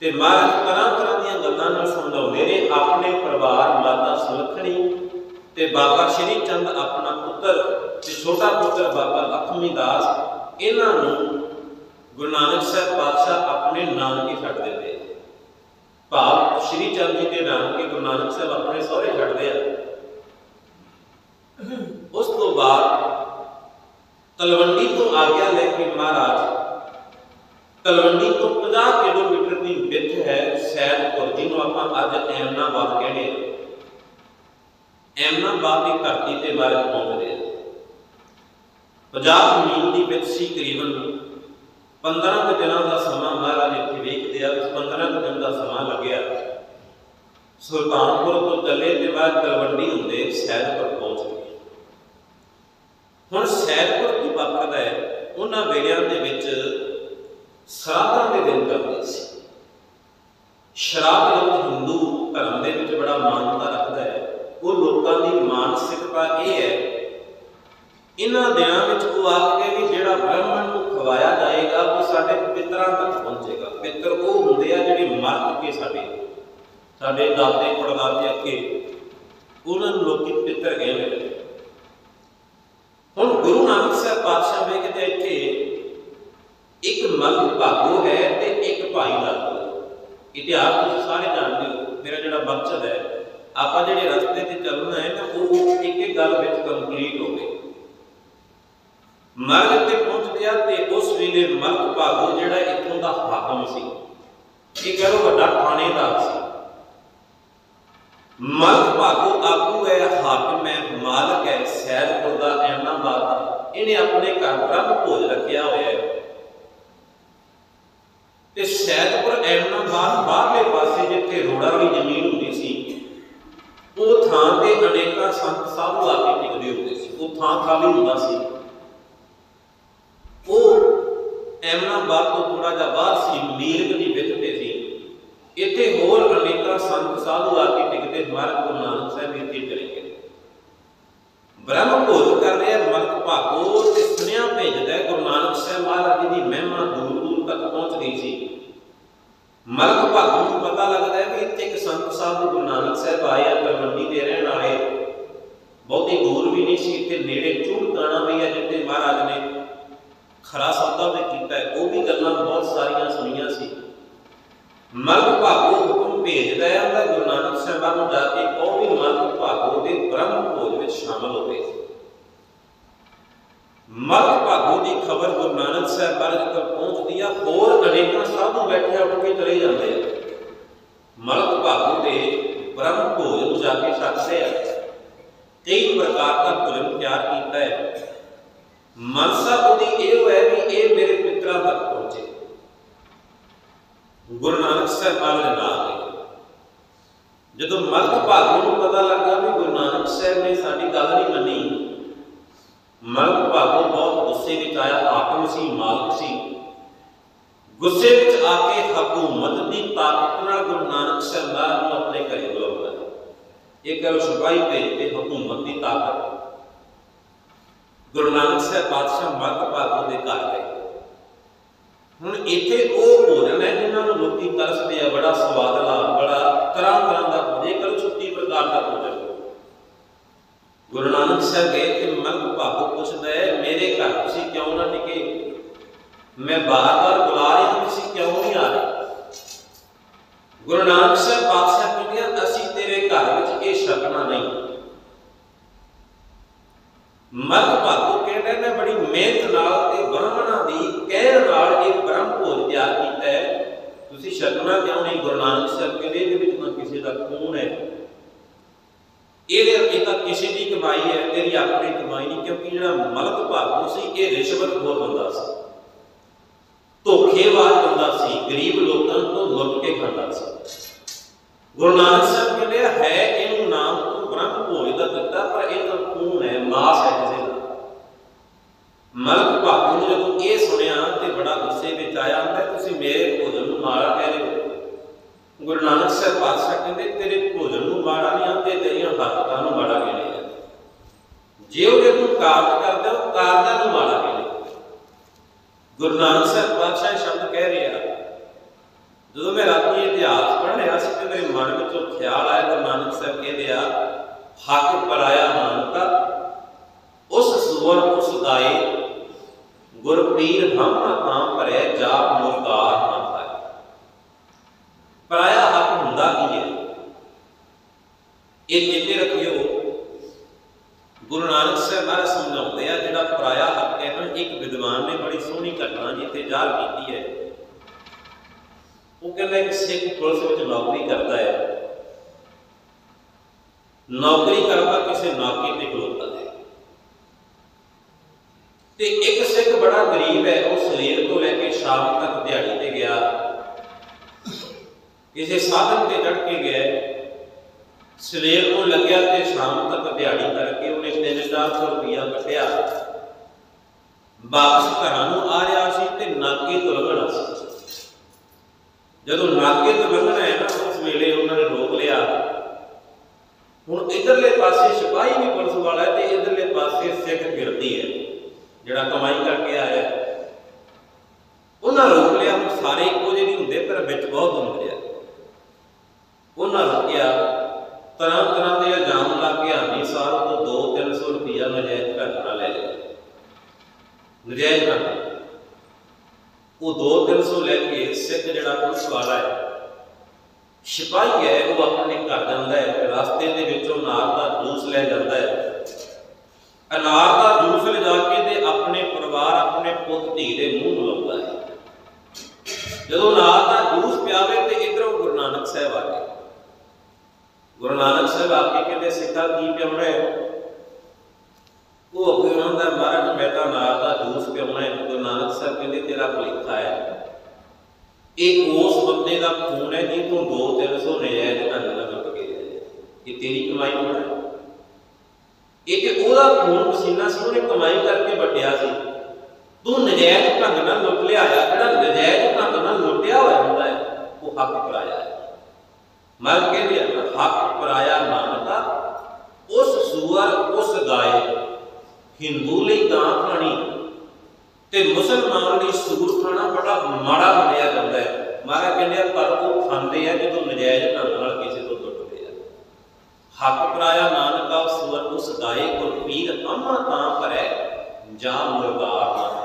ਤੇ ਮਹਾਰਾਜ ਤਰ੍ਹਾਂ ਤਰ੍ਹਾਂ ਦੀਆਂ ਗੱਲਾਂ ਨਾਲ ਸਮਝਾਉਂਦੇ ਨੇ, ਆਪਣੇ ਪਰਿਵਾਰ, ਮਾਤਾ ਸੁਲਖਣੀ ਤੇ ਬਾਬਾ ਸ਼੍ਰੀ ਚੰਦ ਆਪਣਾ ਪੁੱਤਰ ਤੇ ਛੋਟਾ ਪੁੱਤਰ ਬਾਬਾ ਲਖਮੀ ਦਾਸ, ਇਹਨਾਂ ਨੂੰ ਗੁਰੂ ਨਾਨਕ ਸਾਹਿਬ ਪਾਤਸ਼ਾਹ ਆਪਣੇ ਨਾਨਕੇ ਛੱਡ ਦਿੰਦੇ ਭਾਵ ਸ਼੍ਰੀ ਚੰਦ ਜੀ ਦੇ ਨਾਨਕੇ ਗੁਰੂ ਨਾਨਕ ਸਾਹਿਬ ਆਪਣੇ ਸਹੁਰੇ ਛੱਡਦੇ ਆ। ਉਸ ਤੋਂ ਬਾਅਦ ਤਲਵੰਡੀ ਤੋਂ ਆਗਿਆ ਲੈ ਕੇ ਮਹਾਰਾਜ, ਤਲਵੰਡੀ ਤੋਂ 50 ਕਿਲੋਮੀਟਰ ਦੀ ਵਿੱਥ ਹੈ ਸੈਦਪੁਰ, ਜਿਹਨੂੰ ਆਪਾਂ ਅੱਜ ਐਮਨਾਬਾਦ ਕਹਿੰਦੇ ਹਾਂ। ਐਮਨਾਬਾਦ ਦੀ ਧਰਤੀ ਤੇ ਮਹਾਰਾਜ ਪਹੁੰਚਦੇ ਆ 50 ਮੀਲ ਦੀ ਵਿੱਚ ਸੀ ਕਰੀਬਨ 15 ਕੁ ਦਿਨਾਂ ਦਾ ਸਮਾਂ ਮਹਾਰਾਜ ਇੱਥੇ ਵੇਖਦੇ ਆ ਉਸ 15 ਕੁ ਦਿਨ ਦਾ ਸਮਾਂ ਲੱਗਿਆ। ਸੁਲਤਾਨਪੁਰ ਤੋਂ ਚੱਲੇ ਤੇ ਬਾਅਦ ਤਲਵੰਡੀ ਹੁੰਦੇ ਸੈਦਪੁਰ ਪਹੁੰਚ ਗਏ। ਹੁਣ ਸੈਲਪੁਰ ਕੀ ਵਾਪਰਦਾ ਹੈ? ਉਹਨਾਂ ਵੇਲਿਆਂ ਦੇ ਵਿੱਚ ਸਰਾਧਾਂ ਦੇ ਦਿਨ ਕਰਦੇ ਸੀ। ਸ਼ਰਾਬ ਲਫ਼ਜ਼ ਹਿੰਦੂ ਧਰਮ ਦੇ ਵਿੱਚ ਬੜਾ ਮਾਨਤਾ ਰੱਖਦਾ ਹੈ। ਉਹ ਲੋਕਾਂ ਦੀ ਮਾਨਸਿਕਤਾ ਇਹ ਹੈ, ਇਹਨਾਂ ਦਿਨਾਂ ਵਿੱਚ ਉਹ ਆਖਦੇ ਵੀ ਜਿਹੜਾ ਬ੍ਰਾਹਮਣ ਨੂੰ ਖਵਾਇਆ ਜਾਏਗਾ, ਉਹ ਸਾਡੇ ਪਿਤਰਾਂ ਤੱਕ ਪਹੁੰਚੇਗਾ। ਪਿੱਤਰ ਉਹ ਹੁੰਦੇ ਆ ਜਿਹੜੇ ਮਰ ਚੁੱਕੇ ਸਾਡੇ। ਸਾਡੇ ਦਾਦੇ ਪੜਦਾਦੇ ਅੱਗੇ। ਉਹਨਾਂ ਨੂੰ ਲੋਕੀ ਪਿੱਤਰ ਕਹਿੰਦੇ ਪਾਤਸ਼ਾਹ ਵੇਖਦੇ ਇੱਥੇ ਇੱਕ ਮਗ ਭਾਗੋ ਹੈ ਤੇ ਇੱਕ ਭਾਈ ਲਾਗੋ ਇਤਿਹਾਸ ਤੁਸੀਂ ਸਾਰੇ ਜਾਣਦੇ ਹੋ, ਮੇਰਾ ਜਿਹੜਾ ਮਕਸਦ ਹੈ, ਆਪਾਂ ਜਿਹੜੇ ਰਸਤੇ ਤੇ ਚੱਲਣਾ ਹੈ ਨਾ ਉਹ ਇੱਕ ਇੱਕ ਗੱਲ ਵਿੱਚ ਕੰਪਲੀਟ ਹੋਵੇ ਮਰਗ ਤੇ ਪਹੁੰਚਦੇ ਆ ਤੇ ਉਸ ਵੇਲੇ ਮਰਗ ਭਾਗੋ ਜਿਹੜਾ ਇੱਥੋਂ ਦਾ ਹਾਕਮ ਸੀ, ਇਹ ਕਹ ਵੱਡਾ ਥਾਣੇਦਾਰ ਸੀ। ਮਰਗ ਭਾਗੋ ਆਗੂ ਹੈ, ਹਾਕਮ ਹੈ, ਮਾਲਕ ਹੈ, ਸੈਦਪੁਰ ਦਾ ਐਮਨਾਬਾਦ ਦਾ ਇਹਨੇ ਆਪਣੇ ਘਰ ਬ੍ਰਹਮ ਭੋਜ ਰੱਖਿਆ ਹੋਇਆ ਹੈ। ਤੇ ਸੈਤਪੁਰ ਐਮਨਾਬਾਦ ਬਾਹਰਲੇ ਪਾਸੇ ਜਿੱਥੇ ਰੋੜਾ ਦੀ ਜ਼ਮੀਨ ਹੁੰਦੀ ਸੀ, ਉਹ ਥਾਂ ਤੇ ਅਨੇਕਾਂ ਸੰਤ ਸਾਧੂ ਆ ਕੇ ਟਿਕਦੇ ਹੁੰਦੇ ਸੀ। ਉਹ ਥਾਂ ਖਾਲੀ ਹੁੰਦਾ ਸੀ ਉਹ ਐਮਨਾਬਾਦ ਤੋਂ ਥੋੜਾ ਜਿਹਾ ਬਾਹਰ ਸੀ ਮੀਰਗ ਦੀ ਵਿੱਚ ਤੇ ਸੀ ਇੱਥੇ ਹੋਰ ਅਨੇਕਾਂ ਸੰਤ ਸਾਧੂ ਆ ਕੇ ਟਿਕਦੇ ਮਾਰਗ ਗੁਰੂ ਨਾਨਕ ਸਾਹਿਬ ਇੱਥੇ ਚਲੇ ਗਏ ਬ੍ਰਹਮ ਭੋਜ ਕਰ ਰਿਹਾ ਮਲਕ ਭਾਗੋ ਤੇ ਸੁਨੇਹਾ ਭੇਜਦਾ ਹੈ ਗੁਰੂ ਨਾਨਕ ਸਾਹਿਬ ਮਹਾਰਾਜ ਜੀ ਦੀ ਮਹਿਮਾ ਦੂਰ ਦੂਰ ਤੱਕ ਪਹੁੰਚ ਗਈ ਸੀ ਮਲਕ ਭਾਗੋ ਨੂੰ ਪਤਾ ਲੱਗਦਾ ਹੈ ਕਿ ਇੱਥੇ ਇੱਕ ਸੰਤ ਸਾਧੂ ਗੁਰੂ ਨਾਨਕ ਸਾਹਿਬ ਆਏ ਆ ਤਲਵੰਡੀ ਦੇ ਰਹਿਣ ਵਾਲੇ ਬਹੁਤੀ ਦੂਰ ਵੀ ਨਹੀਂ ਸੀ ਇੱਥੇ ਨੇੜੇ ਚੂੜਕਾਣਾ ਵੀ ਹੈ ਜਿੱਥੇ ਮਹਾਰਾਜ ਨੇ ਖਰਾ ਸੌਦਾ ਵੀ ਕੀਤਾ ਹੈ ਉਹ ਵੀ ਗੱਲਾਂ ਬਹੁਤ ਸਾਰੀਆਂ ਸੁਣੀਆਂ ਸੀ ਮਲਕ ਭਾਗੋ ਹੁਕਮ ਭੇਜਦਾ ਹੈ ਉਹਦਾ ਗੁਰੂ ਨਾਨਕ ਸਾਹਿਬ ਨੂੰ ਜਾ ਕੇ ਉਹ ਵੀ ਮਲਕ ਭਾਗੋ ਦੇ ਬ੍ਰਹਮ ਭੋਜ ਵਿੱਚ ਸ਼ਾਮਲ ਹੋਵੇ ਮਲਕ ਭਾਗੋ ਦੀ ਖਬਰ ਗੁਰੂ ਨਾਨਕ ਸਾਹਿਬ ਬਾਰੇ ਜਦੋਂ ਪਹੁੰਚਦੀ ਆ ਹੋਰ ਅਨੇਕਾਂ ਸਾਧੂ ਬੈਠੇ ਉੱਠ ਕੇ ਚਲੇ ਜਾਂਦੇ ਆ ਮਲਕ ਭਾਗੋ ਦੇ ਬ੍ਰਹਮ ਭੋਜ ਨੂੰ ਜਾ ਕੇ ਛਕਦੇ ਆ ਕਈ ਪ੍ਰਕਾਰ ਦਾ ਭੋਜਨ ਤਿਆਰ ਕੀਤਾ ਹੈ ਮਨਸਾ ਉਹਦੀ ਇਹ ਹੈ ਵੀ ਇਹ ਮੇਰੇ ਪਿਤਰਾਂ ਤੱਕ ਪਹੁੰਚੇ। ਗੁਰੂ ਨਾਨਕ ਸਾਹਿਬ ਦੇ ਨਾਲ ਜਦੋਂ ਮਲਕ ਭਾਗੂ ਨੂੰ ਪਤਾ ਲੱਗਾ ਵੀ ਗੁਰੂ ਨਾਨਕ ਸਾਹਿਬ ਨੇ ਸਾਡੀ ਗੱਲ ਨਹੀਂ ਮੰਨੀ ਮਲਕ ਭਾਗੂ ਬਹੁਤ ਗੁੱਸੇ ਵਿੱਚ ਆਇਆ ਹਾਕਮ ਸੀ, ਮਾਲਕ ਸੀ। ਗੁੱਸੇ ਵਿੱਚ ਆ ਕੇ ਹਕੂਮਤ ਦੀ ਤਾਕਤ ਨਾਲ ਗੁਰੂ ਨਾਨਕ ਸਾਹਿਬ ਨੂੰ ਆਪਣੇ ਘਰੇ ਬੁਲਾਉਂਦਾ। ਇਹ ਗੱਲ ਸਿਪਾਹੀ ਭੇਜਦੇ ਹਕੂਮਤ ਦੀ ਤਾਕਤ ਗੁਰੂ ਨਾਨਕ ਸਾਹਿਬ ਬਾਦਸ਼ਾਹ ਮਲਕ ਭਾਗੂ ਦੇ ਘਰ ਗਏ। ਹੁਣ ਇੱਥੇ ਉਹ ਭੋਜਨ ਹੈ ਜਿਨ੍ਹਾਂ ਨੂੰ ਲੋਕੀ ਤਰਸਦੇ ਆ, ਬੜਾ ਸਵਾਦਲਾ ਬੜਾ ਤਰ੍ਹਾਂ ਤਰ੍ਹਾਂ ਦਾ ਭੋਜਨ ਕਰੋ ਛੁੱਟੀ ਪ੍ਰਕਾਰ ਦਾ ਭੋਜਨ। ਗੁਰੂ ਨਾਨਕ ਸਾਹਿਬ ਗਏ ਤੇ ਮਲਕ ਭਾਗੋ ਪੁੱਛਦਾ ਹੈ, ਮੇਰੇ ਘਰ ਤੁਸੀਂ ਕਿਉਂ ਨਾ ਟਿਕੇ? ਮੈਂ ਬਾਰ-ਬਾਰ ਬੁਲਾ ਰਿਹਾ ਤੁਸੀਂ ਕਿਉਂ ਨਹੀਂ ਆ ਰਹੇ? ਗੁਰੂ ਨਾਨਕ ਸਾਹਿਬ ਪਾਤਸ਼ਾਹ ਕਹਿੰਦੇ ਆ ਅਸੀਂ ਤੇਰੇ ਘਰ ਵਿੱਚ ਇਹ ਛਕਣਾ ਨਹੀਂ। ਮਲਕ ਮਿਹਨਤ ਨਾਲ ਤੇ ਬ੍ਰਾਹਮਣਾਂ ਦੀ ਕਹਿਣ ਨਾਲ ਇਹ ਬ੍ਰਹਮ ਭੋਜ ਤਿਆਰ ਕੀਤਾ ਹੈ। ਤੁਸੀਂ ਛਕਣਾ ਕਿਉਂ ਨਹੀਂ? ਗੁਰੂ ਨਾਨਕ ਸਾਹਿਬ ਕਹਿੰਦੇ, ਇਹਦੇ ਵਿੱਚ ਨਾ ਕਿਸੇ ਦਾ ਖੂਨ ਹੈ। ਇਹਦੇ ਇਹ ਤਾਂ ਕਿਸੇ ਦੀ ਕਮਾਈ ਹੈ, ਤੇਰੀ ਆਪਣੀ ਕਮਾਈ ਨਹੀਂ, ਕਿਉਂਕਿ ਜਿਹੜਾ ਮਲਕ ਭਾਗੋ ਸੀ, ਇਹ ਰਿਸ਼ਵਤ ਰਿਸ਼ਵਤਖੋਰ ਬੰਦਾ ਸੀ। ਧੋਖੇਬਾਜ਼ ਬੰਦਾ ਸੀ, ਗਰੀਬ ਲੋਕਾਂ ਤੋਂ ਲੁੱਟ ਕੇ ਖਾਂਦਾ ਸੀ। ਗੁਰੂ ਨਾਨਕ ਸਾਹਿਬ ਕਹਿੰਦੇ ਆ, ਹੈ ਇਹਨੂੰ ਨਾਮ ਤੋਂ ਬ੍ਰਹਮ ਭੋਜ ਦਾ ਦਿੱਤਾ ਪਰ ਇਹ ਤਾਂ ਖੂਨ ਹੈ ਮਾਸ ਹੈ ਕਿਸੇ ਦਾ ਮਲਕ ਭਾਗੂ ਨੇ ਜਦੋਂ ਇਹ ਸੁਣਿਆ ਤੇ ਬੜਾ ਗੁੱਸੇ ਵਿੱਚ ਆਇਆ ਹੁੰਦਾ ਤੁਸੀਂ ਮੇਰੇ ਭੋਜਨ ਨੂੰ ਮਾਰਾ ਕਹਿ ਰਹੇ ਹੋ ਗੁਰੂ ਨਾਨਕ ਸਾਹਿਬ ਪਾਤਸ਼ਾਹ ਕਹਿੰਦੇ ਤੇਰੇ ਭੋਜਨ ਨੂੰ ਮਾੜਾ ਨਹੀਂ ਆਂਦੇ ਤੇਰੀਆਂ ਹਰਕਤਾਂ ਨੂੰ ਮਾੜਾ ਕਹਿੰਦੇ ਆ ਜੇ ਉਹਦੇ ਤੂੰ ਕਾਰਜ ਕਰਦਾ ਉਹ ਕਾਰਜਾਂ ਨੂੰ ਮਾੜਾ ਕਹਿੰਦੇ ਗੁਰੂ ਨਾਨਕ ਸਾਹਿਬ ਪਾਤਸ਼ਾਹ ਇਹ ਸ਼ਬਦ ਕਹਿ ਰਿਹਾ ਜਦੋਂ ਮੈਂ ਰਾਤੀ ਇਹ ਇਤਿਹਾਸ ਪੜ੍ਹ ਰਿਹਾ ਸੀ ਤੇ ਮੇਰੇ ਮਨ ਵਿੱਚ ਉਹ ਖਿਆਲ ਆਇਆ ਗੁਰੂ ਨਾਨਕ ਸਾਹਿਬ ਕਹਿੰਦੇ ਆ ਹੱਕ ਪਰਾਇਆ ਮਾਨਤਾ ਉਸ ਸੁਵਰ ਉਸ ਦਾਏ ਗੁਰਪੀਰ ਹਮ ਤਾਂ ਭਰੇ ਜਾ ਮੁਰਦਾਰ ਨਾ ਪਾਏ ਪਰਾਇਆ ਹੱਕ ਹੁੰਦਾ ਕੀ ਹੈ? ਇਹ ਚੇਤੇ ਰੱਖਿਓ, ਗੁਰੂ ਨਾਨਕ ਸਾਹਿਬ ਮਹਾਰਾਜ ਸਮਝਾਉਂਦੇ ਆ, ਜਿਹੜਾ ਪਰਾਇਆ ਹੱਕ ਹੈ ਨਾ, ਇੱਕ ਵਿਦਵਾਨ ਨੇ ਬੜੀ ਸੋਹਣੀ ਘਟਨਾ ਜੀ ਇੱਥੇ ਜ਼ਾਹਰ ਕੀਤੀ ਹੈ। ਉਹ ਕਹਿੰਦਾ ਇੱਕ ਸਿੱਖ ਪੁਲਿਸ ਵਿੱਚ ਨੌਕਰੀ ਕਰਦਾ ਹੈ। ਨੌਕਰੀ ਕਰਦਾ ਕਿਸੇ ਨਾਕੇ ਤੇ ਇੱਕ ਸਿੱਖ ਬੜਾ ਗਰੀਬ ਹੈ ਉਹ ਸਵੇਰ ਤੋਂ ਲੈ ਕੇ ਸ਼ਾਮ ਤੱਕ ਦਿਹਾੜੀ ਤੇ ਗਿਆ ਕਿਸੇ ਸਾਧਨ ਤੇ ਚੜ ਕੇ ਗਿਆ ਸਵੇਰ ਤੋਂ ਲੱਗਿਆ ਤੇ ਸ਼ਾਮ ਤੱਕ ਦਿਹਾੜੀ ਕਰਕੇ ਉਹਨੇ 3-400 ਰੁਪਇਆ ਕੱਢਿਆ ਵਾਪਸ ਘਰਾਂ ਨੂੰ ਆ ਰਿਹਾ ਸੀ ਤੇ ਨਾਕੇ ਤੋਂ ਲੰਘਣਾ ਸੀ ਜਦੋਂ ਨਾਕੇ ਤੋਂ ਲੰਘਣਾ ਹੈ ਨਾ ਉਸ ਵੇਲੇ ਉਹਨਾਂ ਨੇ ਰੋਕ ਲਿਆ ਹੁਣ ਇਧਰਲੇ ਪਾਸੇ ਸਿਪਾਹੀ ਵੀ ਪੁਲਿਸ ਵਾਲਾ ਹੈ ਤੇ ਇਧਰਲੇ ਪਾਸੇ ਸਿੱਖ ਫਿਰਦੀ ਹੈ ਜਿਹੜਾ ਕਮਾਈ ਕਰਕੇ ਆਇਆ ਉਹਨਾਂ ਰੋਕ ਲਿਆ ਸਾਰੇ ਇੱਕੋ ਜਿਹੇ ਨਹੀਂ ਹੁੰਦੇ ਪਰ ਵਿੱਚ ਬਹੁਤ ਹੁੰਦੇ ਆ ਉਹਨਾਂ ਰੋਕਿਆ ਤਰ੍ਹਾਂ ਤਰ੍ਹਾਂ ਦੇ ਇਲਜ਼ਾਮ ਲਾ ਕੇ ਆਂਦੀ ਸਾਲ ਤੋਂ 2-300 ਰੁਪਇਆ ਨਜਾਇਜ਼ ਢੰਗ ਨਾਲ ਲੈ ਲਿਆ ਨਜਾਇਜ਼ ਢੰਗ ਉਹ 2-300 ਲੈ ਕੇ ਸਿੱਖ ਜਿਹੜਾ ਪੁਲਿਸ ਵਾਲਾ ਹੈ ਸਿਪਾਹੀ ਹੈ ਉਹ ਆਪਣੇ ਘਰ ਜਾਂਦਾ ਹੈ ਰਸਤੇ ਦੇ ਵਿੱਚੋਂ ਨਾਰ ਦਾ ਜੂਸ ਲੈ ਜਾਂਦਾ ਹੈ ਅਨਾਰ ਦਾ ਜੂਸ ਲਿਜਾ ਕੇ ਤੇ ਆਪਣੇ ਪਰਿਵਾਰ ਆਪਣੇ ਪੁੱਤ ਧੀ ਦੇ ਮੂੰਹ ਲਾਉਂਦਾ ਹੈ ਜਦੋਂ ਨਾਰ ਦਾ ਜੂਸ ਪਿਆਵੇ ਤੇ ਇਧਰੋਂ ਗੁਰੂ ਨਾਨਕ ਸਾਹਿਬ ਆ ਗਏ ਗੁਰੂ ਨਾਨਕ ਸਾਹਿਬ ਆ ਕੇ ਕਹਿੰਦੇ ਸਿੱਖਾ ਕੀ ਪਿਆਉਣਾ ਹੈ ਉਹ ਅੱਗੇ ਉਹਨਾਂ ਦਾ ਮਹਾਰਾਜ ਮੈਂ ਤਾਂ ਨਾਰ ਦਾ ਜੂਸ ਪਿਆਉਣਾ ਹੈ ਗੁਰੂ ਨਾਨਕ ਸਾਹਿਬ ਕਹਿੰਦੇ ਤੇਰਾ ਭੁਲੇਖਾ ਹੈ ਇਹ ਉਸ ਬੰਦੇ ਦਾ ਖੂਨ ਹੈ ਜੀ ਤੂੰ 2-300 ਨਜਾਇਜ਼ ਢੰਗ ਨਾਲ ਲੁੱਟ ਕੇ ਇਹ ਤੇਰੀ ਕਮਾਈ ਹੋਣਾ ਇਹ ਤੇ ਉਹਦਾ ਖੂਨ ਪਸੀਨਾ ਸੀ ਉਹਨੇ ਕਮਾਈ ਕਰਕੇ ਵੱਟਿਆ ਸੀ ਤੂੰ ਨਜਾਇਜ਼ ਢੰਗ ਨਾਲ ਲੁੱਟ ਲਿਆ ਆ ਜਿਹੜਾ ਨਜਾਇਜ਼ ਢੰਗ ਨਾਲ ਲੁੱਟਿਆ ਹੋਇਆ ਹੁੰਦਾ ਹੈ ਉਹ ਹੱਕ ਪਰਾਇਆ ਹੈ ਮਰ ਕਹਿੰਦੇ ਆ ਹੱਕ ਪਰਾਇਆ ਨਾਨਕਾ, ਉਸ ਸੂਰ, ਉਸ ਗਾਏ, ਹਿੰਦੂ ਲਈ ਗਾਂ ਖਾਣੀ, ਤੇ ਮੁਸਲਮਾਨ ਲਈ ਸੂਰ ਖਾਣਾ ਬੜਾ ਮਾੜਾ ਮੰਨਿਆ ਜਾਂਦਾ ਹੈ। ਮਾਰਾ ਕਹਿੰਦੇ ਪਰ ਉਹ ਖਾਂਦੇ ਆ ਜਦੋਂ ਨਜਾਇਜ਼ ਢੰਗ ਨਾਲ ਕਿਸੇ ਤੋਂ ਲੁੱਟਦੇ ਆ। ਹੱਕ ਪਰਾਇਆ ਨਾਨਕਾ ਸੂਰ, ਉਸ ਗਾਏ ਗੁਰ ਪੀਰ ਅਮਾ ਤਾਂ ਭਰੈ, ਜਾਂ ਮੁਰਦਾਰ ਨਾ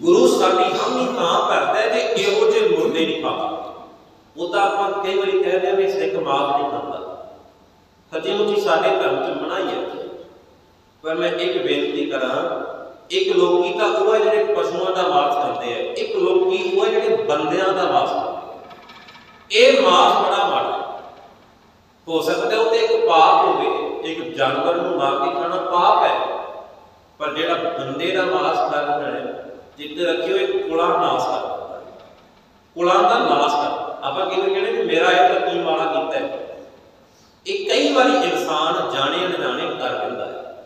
ਗੁਰੂ ਸਾਡੀ ਹਾਮੀ ਤਾਂ ਭਰਦਾ ਜੇ ਇਹੋ ਜਿਹੇ ਮੁਰਦੇ ਨਹੀਂ ਪਾਉਂਦਾ ਉਹ ਤਾਂ ਆਪਾਂ ਕਈ ਵਾਰੀ ਕਹਿੰਦੇ ਆ ਵੀ ਸਿੱਖ ਮਾਗ ਨਹੀਂ ਮੰਨਦਾ। ਸੱਚੀ ਮੁੱਚੀ ਸਾਡੇ ਧਰਮ ਚ ਮਨਾਈ ਹੈ। ਪਰ ਮੈਂ ਇੱਕ ਬੇਨਤੀ ਕਰਾਂ, ਇੱਕ ਲੋਕੀ ਤਾਂ ਉਹ ਜਿਹੜੇ ਪਸ਼ੂਆਂ ਦਾ ਮਾਸ ਖਾਂਦੇ ਆ, ਇੱਕ ਲੋਕੀ ਉਹ ਜਿਹੜੇ ਬੰਦਿਆਂ ਦਾ ਮਾਸ ਖਾਂਦੇ ਇਹ ਮਾਸ ਬੜਾ ਮਾੜਾ ਹੋ। ਸਕਦਾ ਉਹ ਤੇ ਇੱਕ ਪਾਪ ਹੋਵੇ, ਇੱਕ ਜਾਨਵਰ ਨੂੰ ਮਾਰ ਕੇ ਖਾਣਾ ਪਾਪ ਹੈ। ਪਰ ਜਿਹੜਾ ਬੰਦੇ ਦਾ ਮਾਸ ਖਾਣਾ ਹੈ ਜਿੱਤੇ ਰੱਖਿਓ ਇੱਕ ਕੁਲਾ ਨਾਸ ਕਰਦਾ ਦਿੰਦਾ ਦਾ ਨਾਸ ਕਰ ਆਪਾਂ ਕਿਵੇਂ ਕਹਿੰਦੇ ਕਿ ਮੇਰਾ ਇਹ ਤਾਂ ਕੀ ਮਾੜਾ ਕੀਤਾ ਹੈ। ਇਹ ਕਈ ਵਾਰੀ ਇਨਸਾਨ ਜਾਣੇ ਅਣਜਾਣੇ ਕਰ ਦਿੰਦਾ ਹੈ।